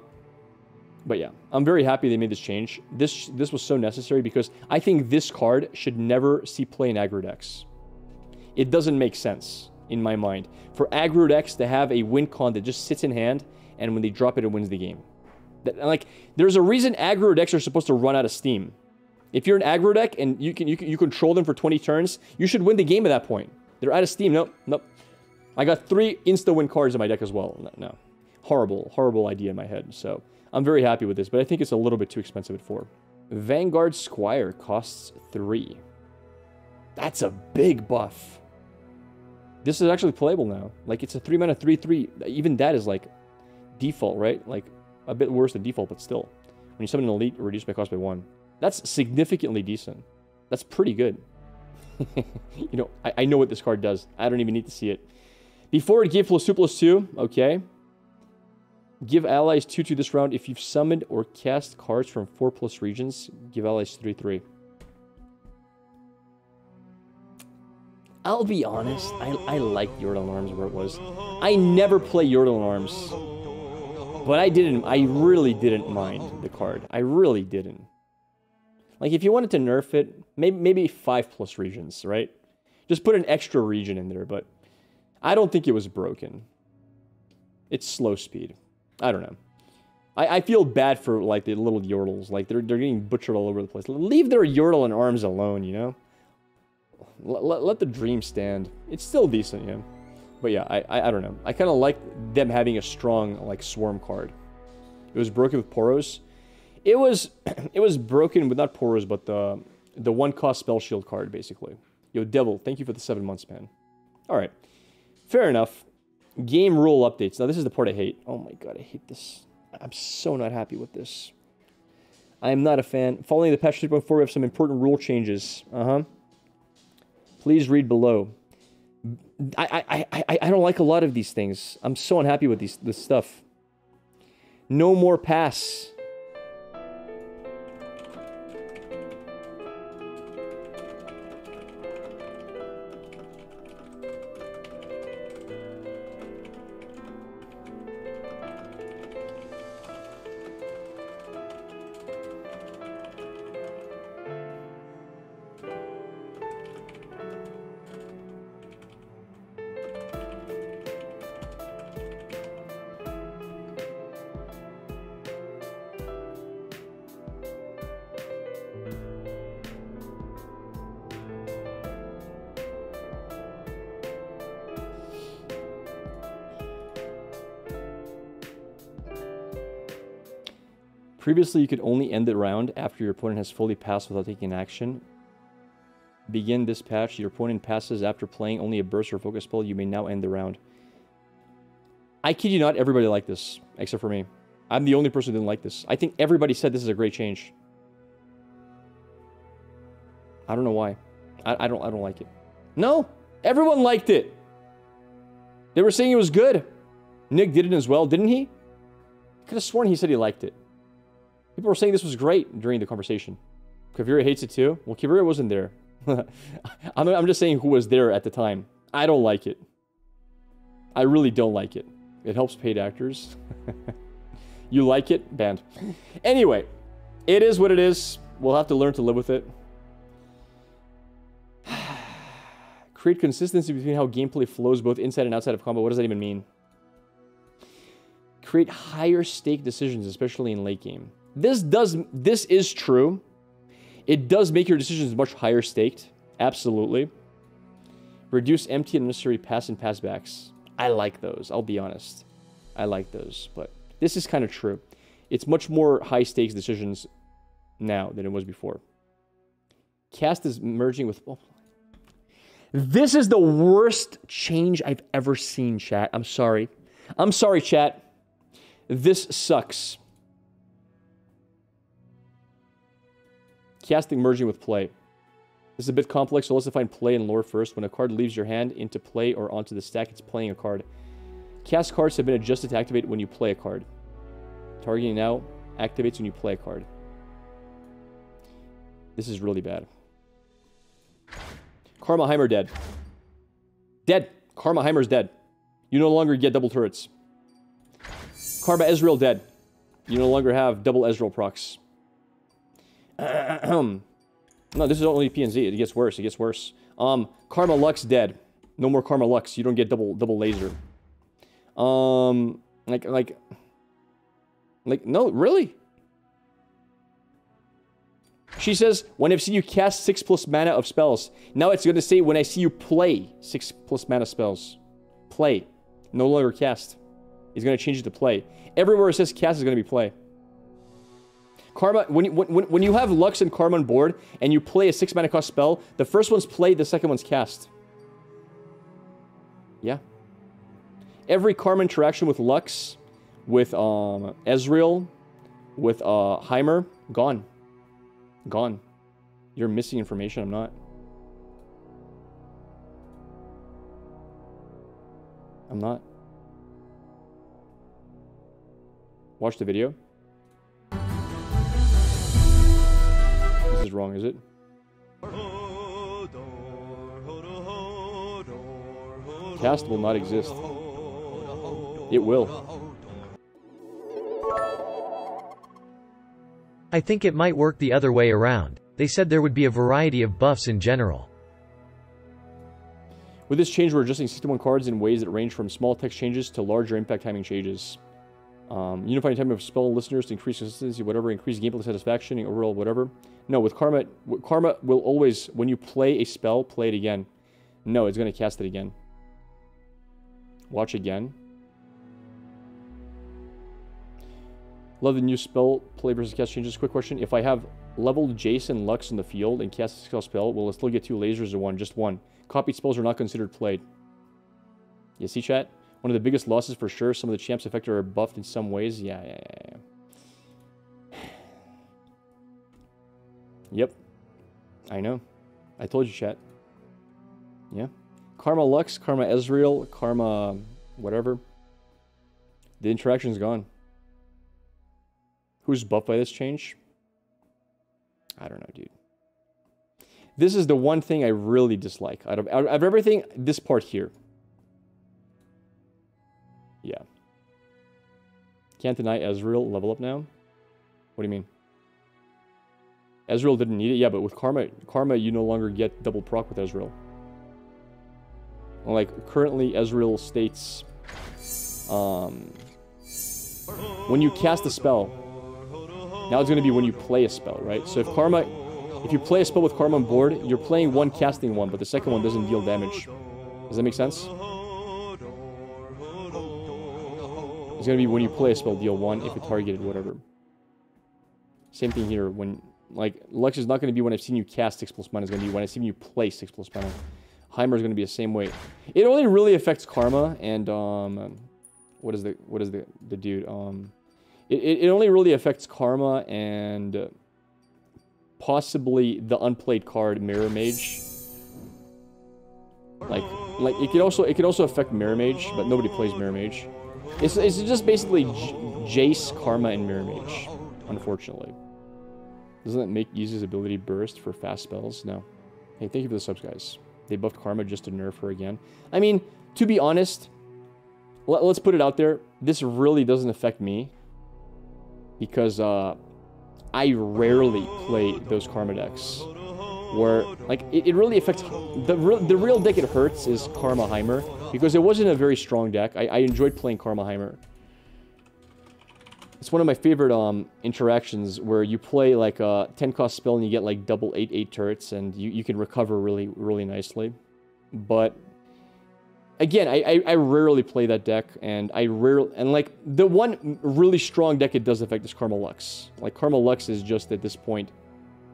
but yeah, I'm very happy they made this change. This this was so necessary because I think this card should never see play in aggro decks. It doesn't make sense in my mind for aggro decks to have a win con that just sits in hand and when they drop it, it wins the game. That, like, there's a reason aggro decks are supposed to run out of steam. If you're an aggro deck and you can you can you control them for 20 turns, you should win the game at that point. They're out of steam. Nope, nope. I got three insta-win cards in my deck as well. No, no. Horrible, horrible idea in my head. So I'm very happy with this, but I think it's a little bit too expensive at four. Vanguard Squire costs three. That's a big buff. This is actually playable now. Like, it's a three mana, three, three. Even that is like default, right? Like, a bit worse than default, but still. When you summon an elite, reduce my cost by one. That's significantly decent. That's pretty good. you know, I, I know what this card does. I don't even need to see it. Before it give plus 2 plus 2, okay. Give allies 2 to this round if you've summoned or cast cards from 4 plus regions. Give allies 3 3. I'll be honest, I, I like Yordle Arms where it was. I never play Yordle Arms. But I didn't, I really didn't mind the card. I really didn't. Like, if you wanted to nerf it, maybe, maybe 5 plus regions, right? Just put an extra region in there, but I don't think it was broken. It's slow speed. I don't know. I, I feel bad for like the little yordles. Like they're they're getting butchered all over the place. Leave their yordle and arms alone, you know. Let, let, let the dream stand. It's still decent, yeah. But yeah, I I, I don't know. I kind of like them having a strong like swarm card. It was broken with Poros. It was it was broken with not Poros, but the the one cost spell shield card basically. Yo, Devil, thank you for the seven months, man. All right, fair enough. Game rule updates. Now this is the part I hate. Oh my god, I hate this. I'm so not happy with this. I am not a fan. Following the patch 3.4, we have some important rule changes. Uh huh. Please read below. I, I, I, I don't like a lot of these things. I'm so unhappy with these this stuff. No more pass. Previously, you could only end the round after your opponent has fully passed without taking action. Begin this patch. Your opponent passes after playing only a burst or focus spell. You may now end the round. I kid you not, everybody liked this, except for me. I'm the only person who didn't like this. I think everybody said this is a great change. I don't know why. I, I don't I don't like it. No! Everyone liked it! They were saying it was good. Nick did it as well, didn't he? I Could have sworn he said he liked it. People were saying this was great during the conversation. Kavira hates it too. Well, Kavira wasn't there. I'm, I'm just saying who was there at the time. I don't like it. I really don't like it. It helps paid actors. you like it? Banned. Anyway, it is what it is. We'll have to learn to live with it. Create consistency between how gameplay flows both inside and outside of combat. What does that even mean? Create higher stake decisions, especially in late game. This does this is true. It does make your decisions much higher staked. Absolutely. Reduce empty and unnecessary pass and passbacks. I like those. I'll be honest. I like those, but this is kind of true. It's much more high stakes decisions now than it was before. Cast is merging with. Oh. This is the worst change I've ever seen, chat. I'm sorry. I'm sorry, chat. This sucks. Casting merging with play. This is a bit complex, so let's define play and lore first. When a card leaves your hand into play or onto the stack, it's playing a card. Cast cards have been adjusted to activate when you play a card. Targeting now activates when you play a card. This is really bad. Karmaheimer dead. Dead. Karma Heimer's dead. You no longer get double turrets. Karma Ezreal dead. You no longer have double Ezreal procs. no, this is only PNZ. It gets worse. It gets worse. Um, Karma Lux dead. No more Karma Lux. You don't get double double laser. Um, like like like no, really. She says, when I see you cast 6 plus mana of spells. Now it's going to say, when I see you play 6 plus mana spells. Play. No longer cast. It's going to change it to play. Everywhere it says cast is going to be play. Karma, when you, when, when you have Lux and Karma on board, and you play a 6 mana cost spell, the first one's played, the second one's cast. Yeah. Every Karma interaction with Lux, with um, Ezreal, with uh, Heimer, gone. Gone. You're missing information, I'm not. I'm not. Watch the video. This is wrong, is it? Cast will not exist. It will. I think it might work the other way around. They said there would be a variety of buffs in general. With this change, we're adjusting 61 cards in ways that range from small text changes to larger impact timing changes. Um, unifying time of spell listeners to increase consistency, whatever, increase gameplay satisfaction, overall, whatever. No, with Karma, Karma will always, when you play a spell, play it again. No, it's going to cast it again. Watch again. Love the new spell play versus cast changes. Quick question. If I have leveled Jason Lux in the field and cast a spell, will it still get two lasers or one? Just one. Copied spells are not considered played. You see, chat? One of the biggest losses for sure. Some of the champs affected are buffed in some ways. Yeah, yeah, yeah, yeah. Yep. I know. I told you, chat. Yeah. Karma Lux, Karma Ezreal, Karma whatever. The interaction's gone. Who's buffed by this change? I don't know, dude. This is the one thing I really dislike. Out of, out of everything, this part here. Yeah. Can't deny Ezreal level up now. What do you mean? Ezreal didn't need it. Yeah, but with Karma, Karma, you no longer get double proc with Ezreal. Like, currently, Ezreal states... Um, when you cast a spell, now it's going to be when you play a spell, right? So if Karma... If you play a spell with Karma on board, you're playing one casting one, but the second one doesn't deal damage. Does that make sense? It's going to be when you play a spell, deal one if it targeted, whatever. Same thing here. When, like, Lux is not going to be when I've seen you cast 6 plus mana. It's going to be when I've seen you play 6 plus mana. Heimer is going to be the same way. It only really affects Karma and, um... What is the, what is the, the dude? Um... It, it only really affects Karma and possibly the unplayed card Mirror Mage. Like, like it could also it could also affect Mirror Mage, but nobody plays Mirror Mage. It's, it's just basically J Jayce, Karma, and Mirror Mage, unfortunately. Doesn't that make Yuzu's ability burst for fast spells? No. Hey, thank you for the subs, guys. They buffed Karma just to nerf her again. I mean, to be honest, let, us put it out there. This really doesn't affect me. Because uh, I rarely play those Karma decks. Where, like, it, it really affects... The, re the real deck it hurts is Karma Heimer. Because it wasn't a very strong deck. I, I enjoyed playing Karma Heimer. It's one of my favorite um, interactions where you play like a 10 cost spell and you get like double 8 8 turrets and you, you can recover really, really nicely. But again, I, I, I, rarely play that deck and I rarely, and like the one really strong deck it does affect is Karma Lux. Like Karma Lux is just at this point,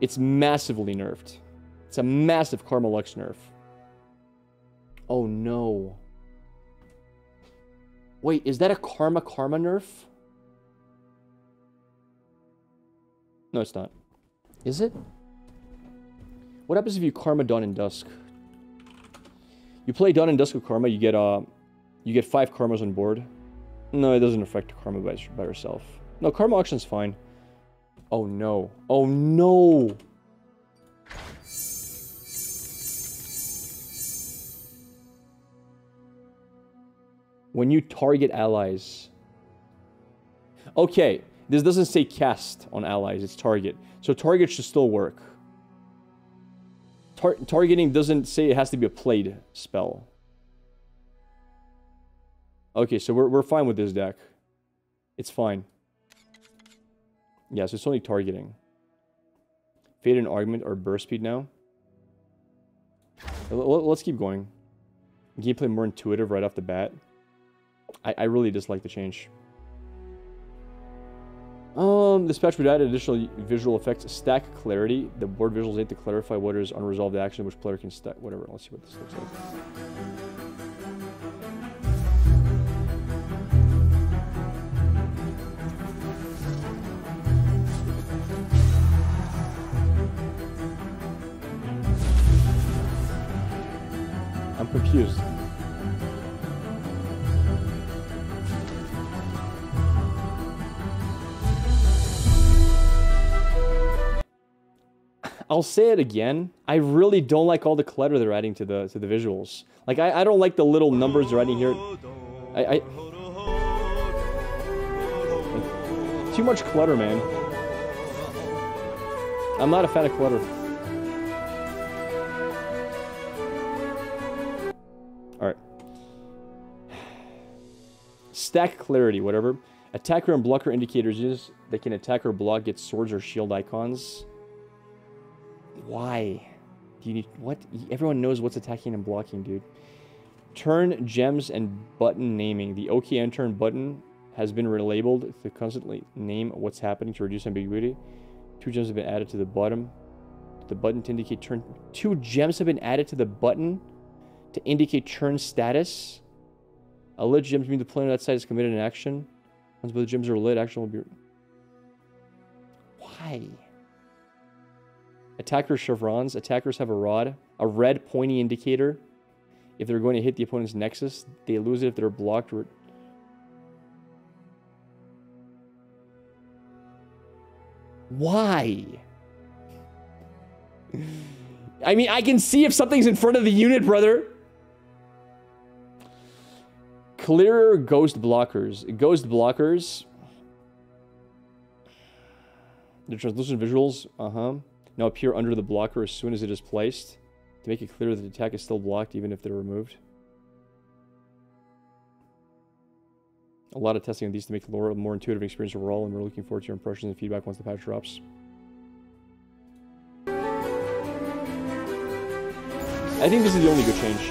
it's massively nerfed. It's a massive Karma Lux nerf. Oh no. Wait, is that a Karma Karma nerf? No, it's not. Is it? What happens if you Karma Dawn and Dusk? You play Dawn and Dusk with Karma, you get uh, you get five Karmas on board. No, it doesn't affect Karma by, by herself. No, Karma Akshan's fine. Oh no. Oh no! When you target allies. Okay, this doesn't say cast on allies, it's target. So target should still work. Tar targeting doesn't say it has to be a played spell. Okay, so we're, we're fine with this deck. It's fine. Yeah, so it's only targeting. Fade and Argument or Burst Speed now. Let's keep going. Gameplay more intuitive right off the bat. I, I really dislike the change. Um, this patch would add additional visual effects, stack clarity. The board visuals aid to clarify what is unresolved action, which player can stack, whatever. Let's see what this looks like. I'm confused. I'll say it again. I really don't like all the clutter they're adding to the to the visuals. Like I, I don't like the little numbers they're adding here. I, I too much clutter, man. I'm not a fan of clutter. All right. Stack clarity, whatever. Attacker and blocker indicators Is they can attack or block, get swords or shield icons. Why? Do you need what? Everyone knows what's attacking and blocking, dude. Turn gems and button naming. The OKN turn button has been relabeled to constantly name what's happening to reduce ambiguity. Two gems have been added to the bottom. The button to indicate turn. Two gems have been added to the button to indicate turn status. A lit gems mean the player on that side has committed an action. Once both gems are lit, action will be. Why? Attacker chevrons. Attackers have a rod, a red pointy indicator. If they're going to hit the opponent's nexus, they lose it if they're blocked or. Why? I mean, I can see if something's in front of the unit, brother. Clearer ghost blockers. Ghost blockers. The translucent visuals, uh-huh. Now appear under the blocker as soon as it is placed. To make it clear that the attack is still blocked even if they're removed. A lot of testing on these to make the lore a more intuitive experience overall, and we're looking forward to your impressions and feedback once the patch drops. I think this is the only good change.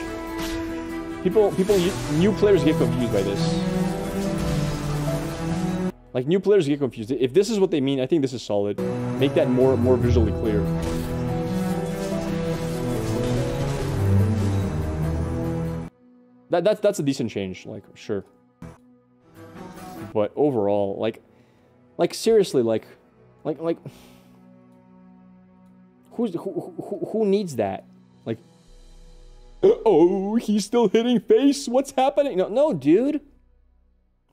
People, people, new players get confused by this. Like new players get confused. If this is what they mean, I think this is solid. Make that more, more visually clear. That, that's, that's a decent change, like, sure. But overall, like, like seriously, like, like, like, who's, who, who, who needs that? Like, oh, he's still hitting face. What's happening? No, no, dude.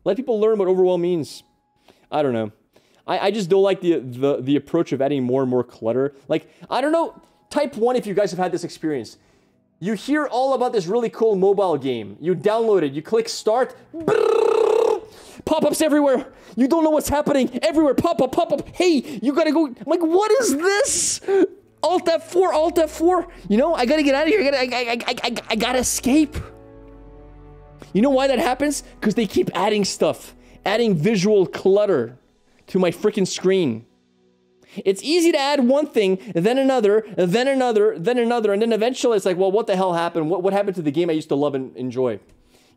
Let people learn what overwhelm means. I don't know. I, I just don't like the, the the approach of adding more and more clutter. Like, I don't know. Type one if you guys have had this experience. You hear all about this really cool mobile game. You download it. You click start. Pop-ups everywhere. You don't know what's happening. Everywhere. Pop-up, pop-up. Hey, you gotta go. I'm like, what is this? Alt F4, Alt F4. You know, I gotta get out of here. I gotta, I, I, I, I, I gotta escape. You know why that happens? Because they keep adding stuff, adding visual clutter to my freaking screen. It's easy to add one thing, then another, then another, then another, and then eventually it's like, well, what the hell happened? What, what happened to the game I used to love and enjoy?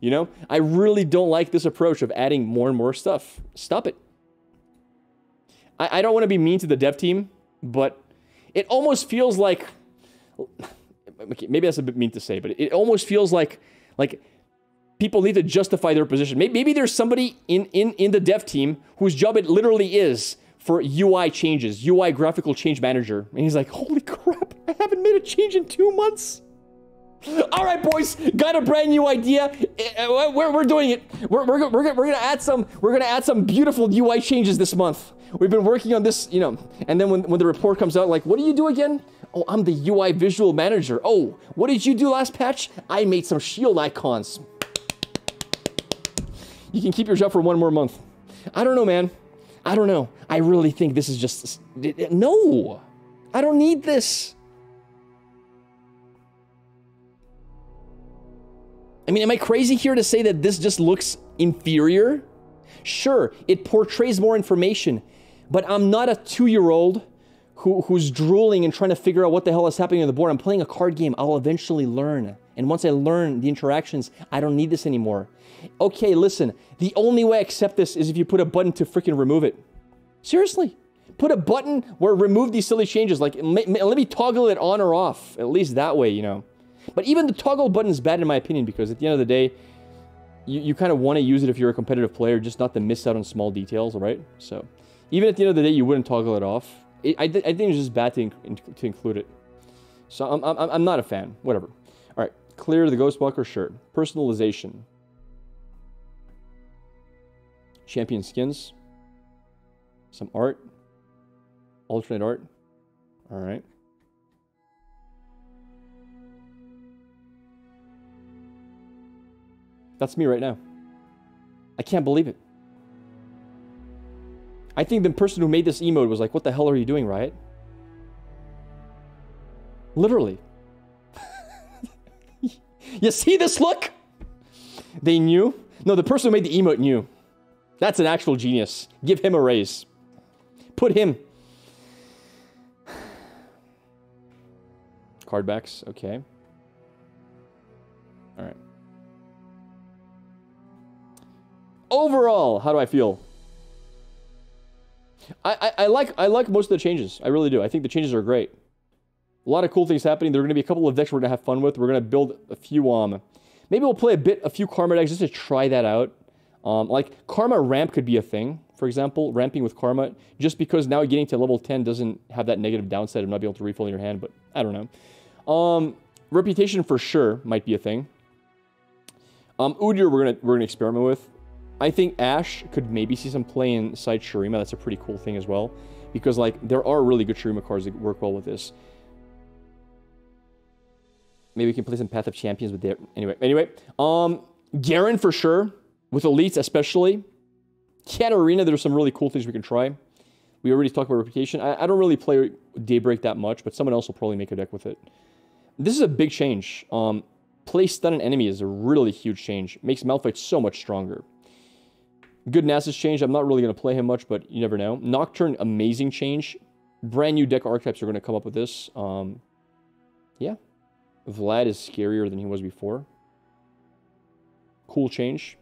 You know, I really don't like this approach of adding more and more stuff. Stop it. I, I don't want to be mean to the dev team, but it almost feels like maybe that's a bit mean to say, but it almost feels like like people need to justify their position. Maybe, maybe there's somebody in, in, in the dev team whose job it literally is for UI changes, UI graphical change manager. And he's like, holy crap, I haven't made a change in two months. All right, boys, got a brand new idea. Uh, uh, we're, we're doing it. We're, we're, we're, we're gonna add some we're gonna add some beautiful UI changes this month. We've been working on this, you know, and then when, when the report comes out, like, what do you do again? Oh, I'm the UI visual manager. Oh, what did you do last patch? I made some shield icons. You can keep your job for one more month. I don't know, man. I don't know. I really think this is just no. I don't need this. I mean, am I crazy here to say that this just looks inferior? Sure, it portrays more information, but I'm not a two year old who, who's drooling and trying to figure out what the hell is happening on the board. I'm playing a card game. I'll eventually learn. And once I learn the interactions, I don't need this anymore. Okay, listen, the only way I accept this is if you put a button to freaking remove it. Seriously. Put a button where remove these silly changes. Like, let me toggle it on or off. At least that way, you know. But even the toggle button is bad in my opinion because at the end of the day, you, you kind of want to use it if you're a competitive player, just not to miss out on small details, right? So even at the end of the day, you wouldn't toggle it off. It, I, I think it's just bad to, in, to include it. So I'm, I'm, I'm not a fan. Whatever. All right. Clear the Ghost Blocker shirt. Personalization. Champion skins. Some art. Alternate art. All right. That's me right now. I can't believe it. I think the person who made this emote was like, what the hell are you doing, Riot? Literally. you see this look? They knew. No, the person who made the emote knew. That's an actual genius. Give him a raise. Put him. Card backs, okay. All right. Overall, how do I feel? I, I, I, like I like most of the changes. I really do. I think the changes are great. A lot of cool things happening. There are going to be a couple of decks we're going to have fun with. We're going to build a few um maybe we'll play a bit a few karma decks just to try that out. Um, like karma ramp could be a thing. For example, ramping with karma just because now getting to level 10 doesn't have that negative downside of not being able to refill in your hand, but I don't know. Um, reputation for sure might be a thing. Um, Udyr we're gonna we're gonna experiment with. I think Ashe could maybe see some play inside Shurima. That's a pretty cool thing as well. Because, like, there are really good Shurima cards that work well with this. Maybe we can play some Path of Champions with it. Anyway, anyway. Um, Garen for sure. With Elites especially. Katarina, there's some really cool things we can try. We already talked about Reputation. I, I don't really play Daybreak that much, but someone else will probably make a deck with it. This is a big change. Um, play Stun an enemy is a really huge change. Makes Malphite so much stronger. Good Nasus change. I'm not really going to play him much, but you never know. Nocturne, amazing change. Brand new deck archetypes are going to come up with this. Um, yeah. Vlad is scarier than he was before. Cool change.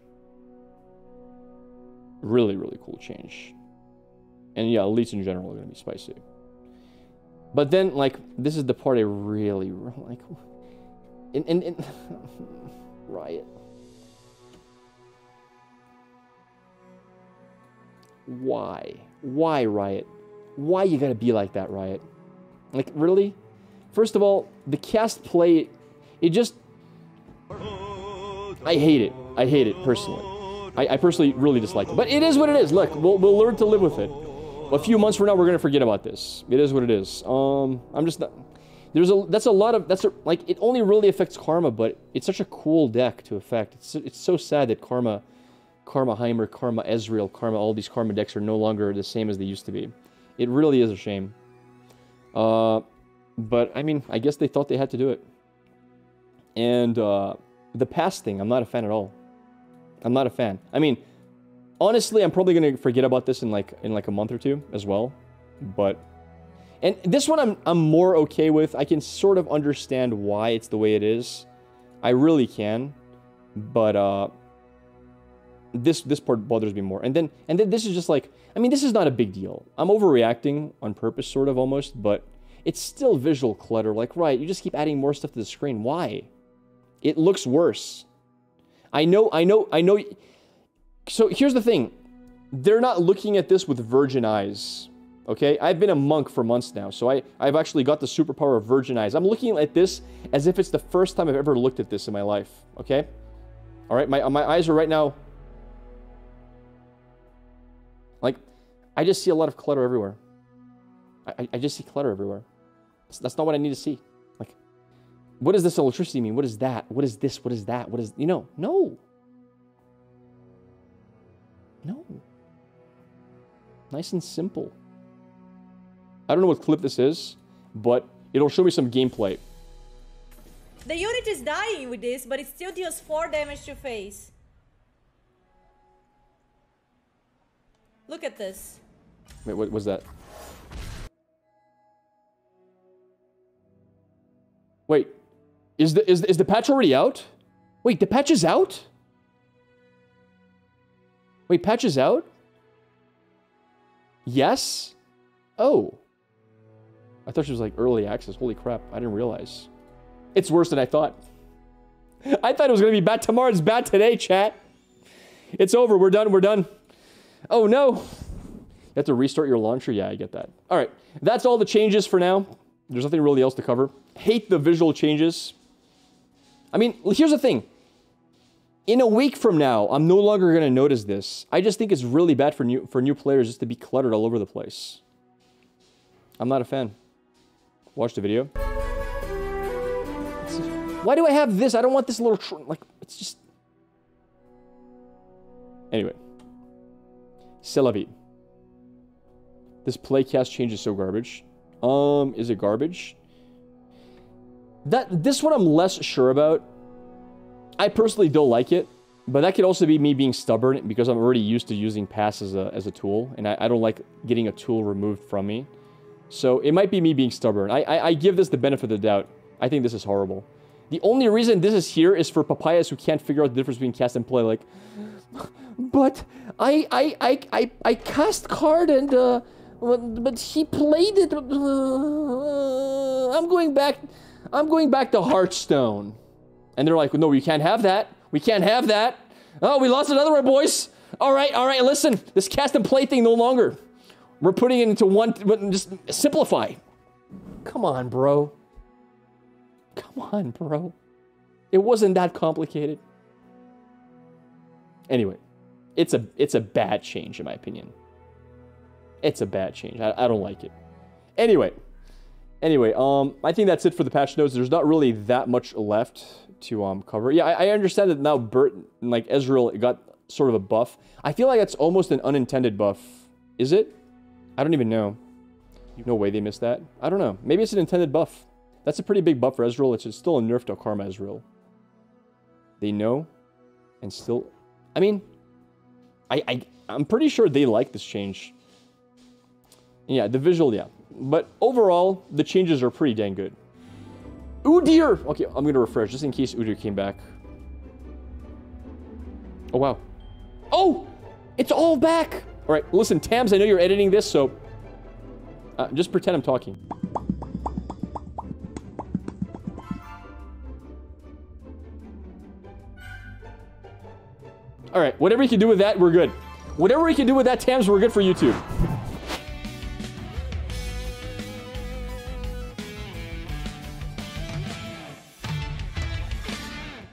Really, really cool change. And yeah, elites in general are going to be spicy. But then, like, this is the part I really, like, in, in, in Riot. Why? Why, Riot? Why you gotta be like that, Riot? Like, really? First of all, the cast play, it just... I hate it. I hate it, personally. I, I personally really dislike it. But it is what it is. Look, we'll, we'll learn to live with it. A few months from now, we're gonna forget about this. It is what it is. Um, I'm just not... There's a that's a lot of that's a, like it only really affects Karma, but it's such a cool deck to affect. It's it's so sad that Karma Karma Heimer, Karma Ezreal, Karma, all these Karma decks are no longer the same as they used to be. It really is a shame. Uh, but, I mean, I guess they thought they had to do it. And uh, the past thing, I'm not a fan at all. I'm not a fan. I mean, honestly, I'm probably going to forget about this in like in like a month or two as well. But, and this one I'm, I'm more okay with. I can sort of understand why it's the way it is. I really can. But, uh, this this part bothers me more. And then and then this is just like I mean this is not a big deal. I'm overreacting on purpose sort of almost, but it's still visual clutter. Like right, you just keep adding more stuff to the screen. Why? It looks worse. I know I know I know So here's the thing. They're not looking at this with virgin eyes. Okay? I've been a monk for months now, so I I've actually got the superpower of virgin eyes. I'm looking at this as if it's the first time I've ever looked at this in my life, okay? All right, my my eyes are right now like, I just see a lot of clutter everywhere. I, I just see clutter everywhere. That's, that's not what I need to see. Like, what does this electricity mean? What is that? What is this? What is that? What is, you know, no. No. Nice and simple. I don't know what clip this is, but it'll show me some gameplay. The unit is dying with this, but it still deals 4 damage to face. Look at this. Wait, what was that? Wait, is the is is the patch already out? Wait, the patch is out? Wait, patch is out? Yes? Oh. I thought she was like early access. Holy crap, I didn't realize. It's worse than I thought. I thought it was to be bad tomorrow. It's bad today, chat. It's over. We're done. We're done. Oh no! You have to restart your launcher? Yeah, I get that. All right, that's all the changes for now. There's nothing really else to cover. Hate the visual changes. I mean, here's the thing. In a week from now, I'm no longer going to notice this. I just think it's really bad for new, for new players just to be cluttered all over the place. I'm not a fan. Watch the video. Why do I have this? I don't want this little... like, it's just... Anyway. Celavi. This playcast change is so garbage. Um, is it garbage? That this one I'm less sure about. I personally don't like it. But that could also be me being stubborn because I'm already used to using pass as a, as a tool, and I, I don't like getting a tool removed from me. So it might be me being stubborn. I, I, I give this the benefit of the doubt. I think this is horrible. The only reason this is here is for papayas who can't figure out the difference between cast and play. Like, but I I I I, I cast card and uh, but he played it. I'm going back. I'm going back to Hearthstone. And they're like, no, we can't have that. We can't have that. Oh, we lost another one, boys. All right, all right, listen. This cast and play thing no longer. We're putting it into one, just simplify. Come on, bro. Come on, bro. It wasn't that complicated. Anyway, it's a it's a bad change in my opinion. It's a bad change. I, I don't like it. Anyway, anyway, um, I think that's it for the patch notes. There's not really that much left to um cover. Yeah, I, I understand that now Bert like Ezreal got sort of a buff. I feel like that's almost an unintended buff. Is it? I don't even know. No way they missed that. I don't know. Maybe it's an intended buff. That's a pretty big buff for Ezreal. It's still a nerf to Karma Ezreal. They know, and still, I mean, I, I I'm pretty sure they like this change. Yeah, the visual, yeah. But overall, the changes are pretty dang good. Udyr! Okay, I'm gonna refresh just in case Udyr came back. Oh, wow. Oh! It's all back! Alright, listen, Tams, I know you're editing this, so... Uh, just pretend I'm talking. Alright, whatever you can do with that, we're good. Whatever we can do with that, Tams, we're good for YouTube.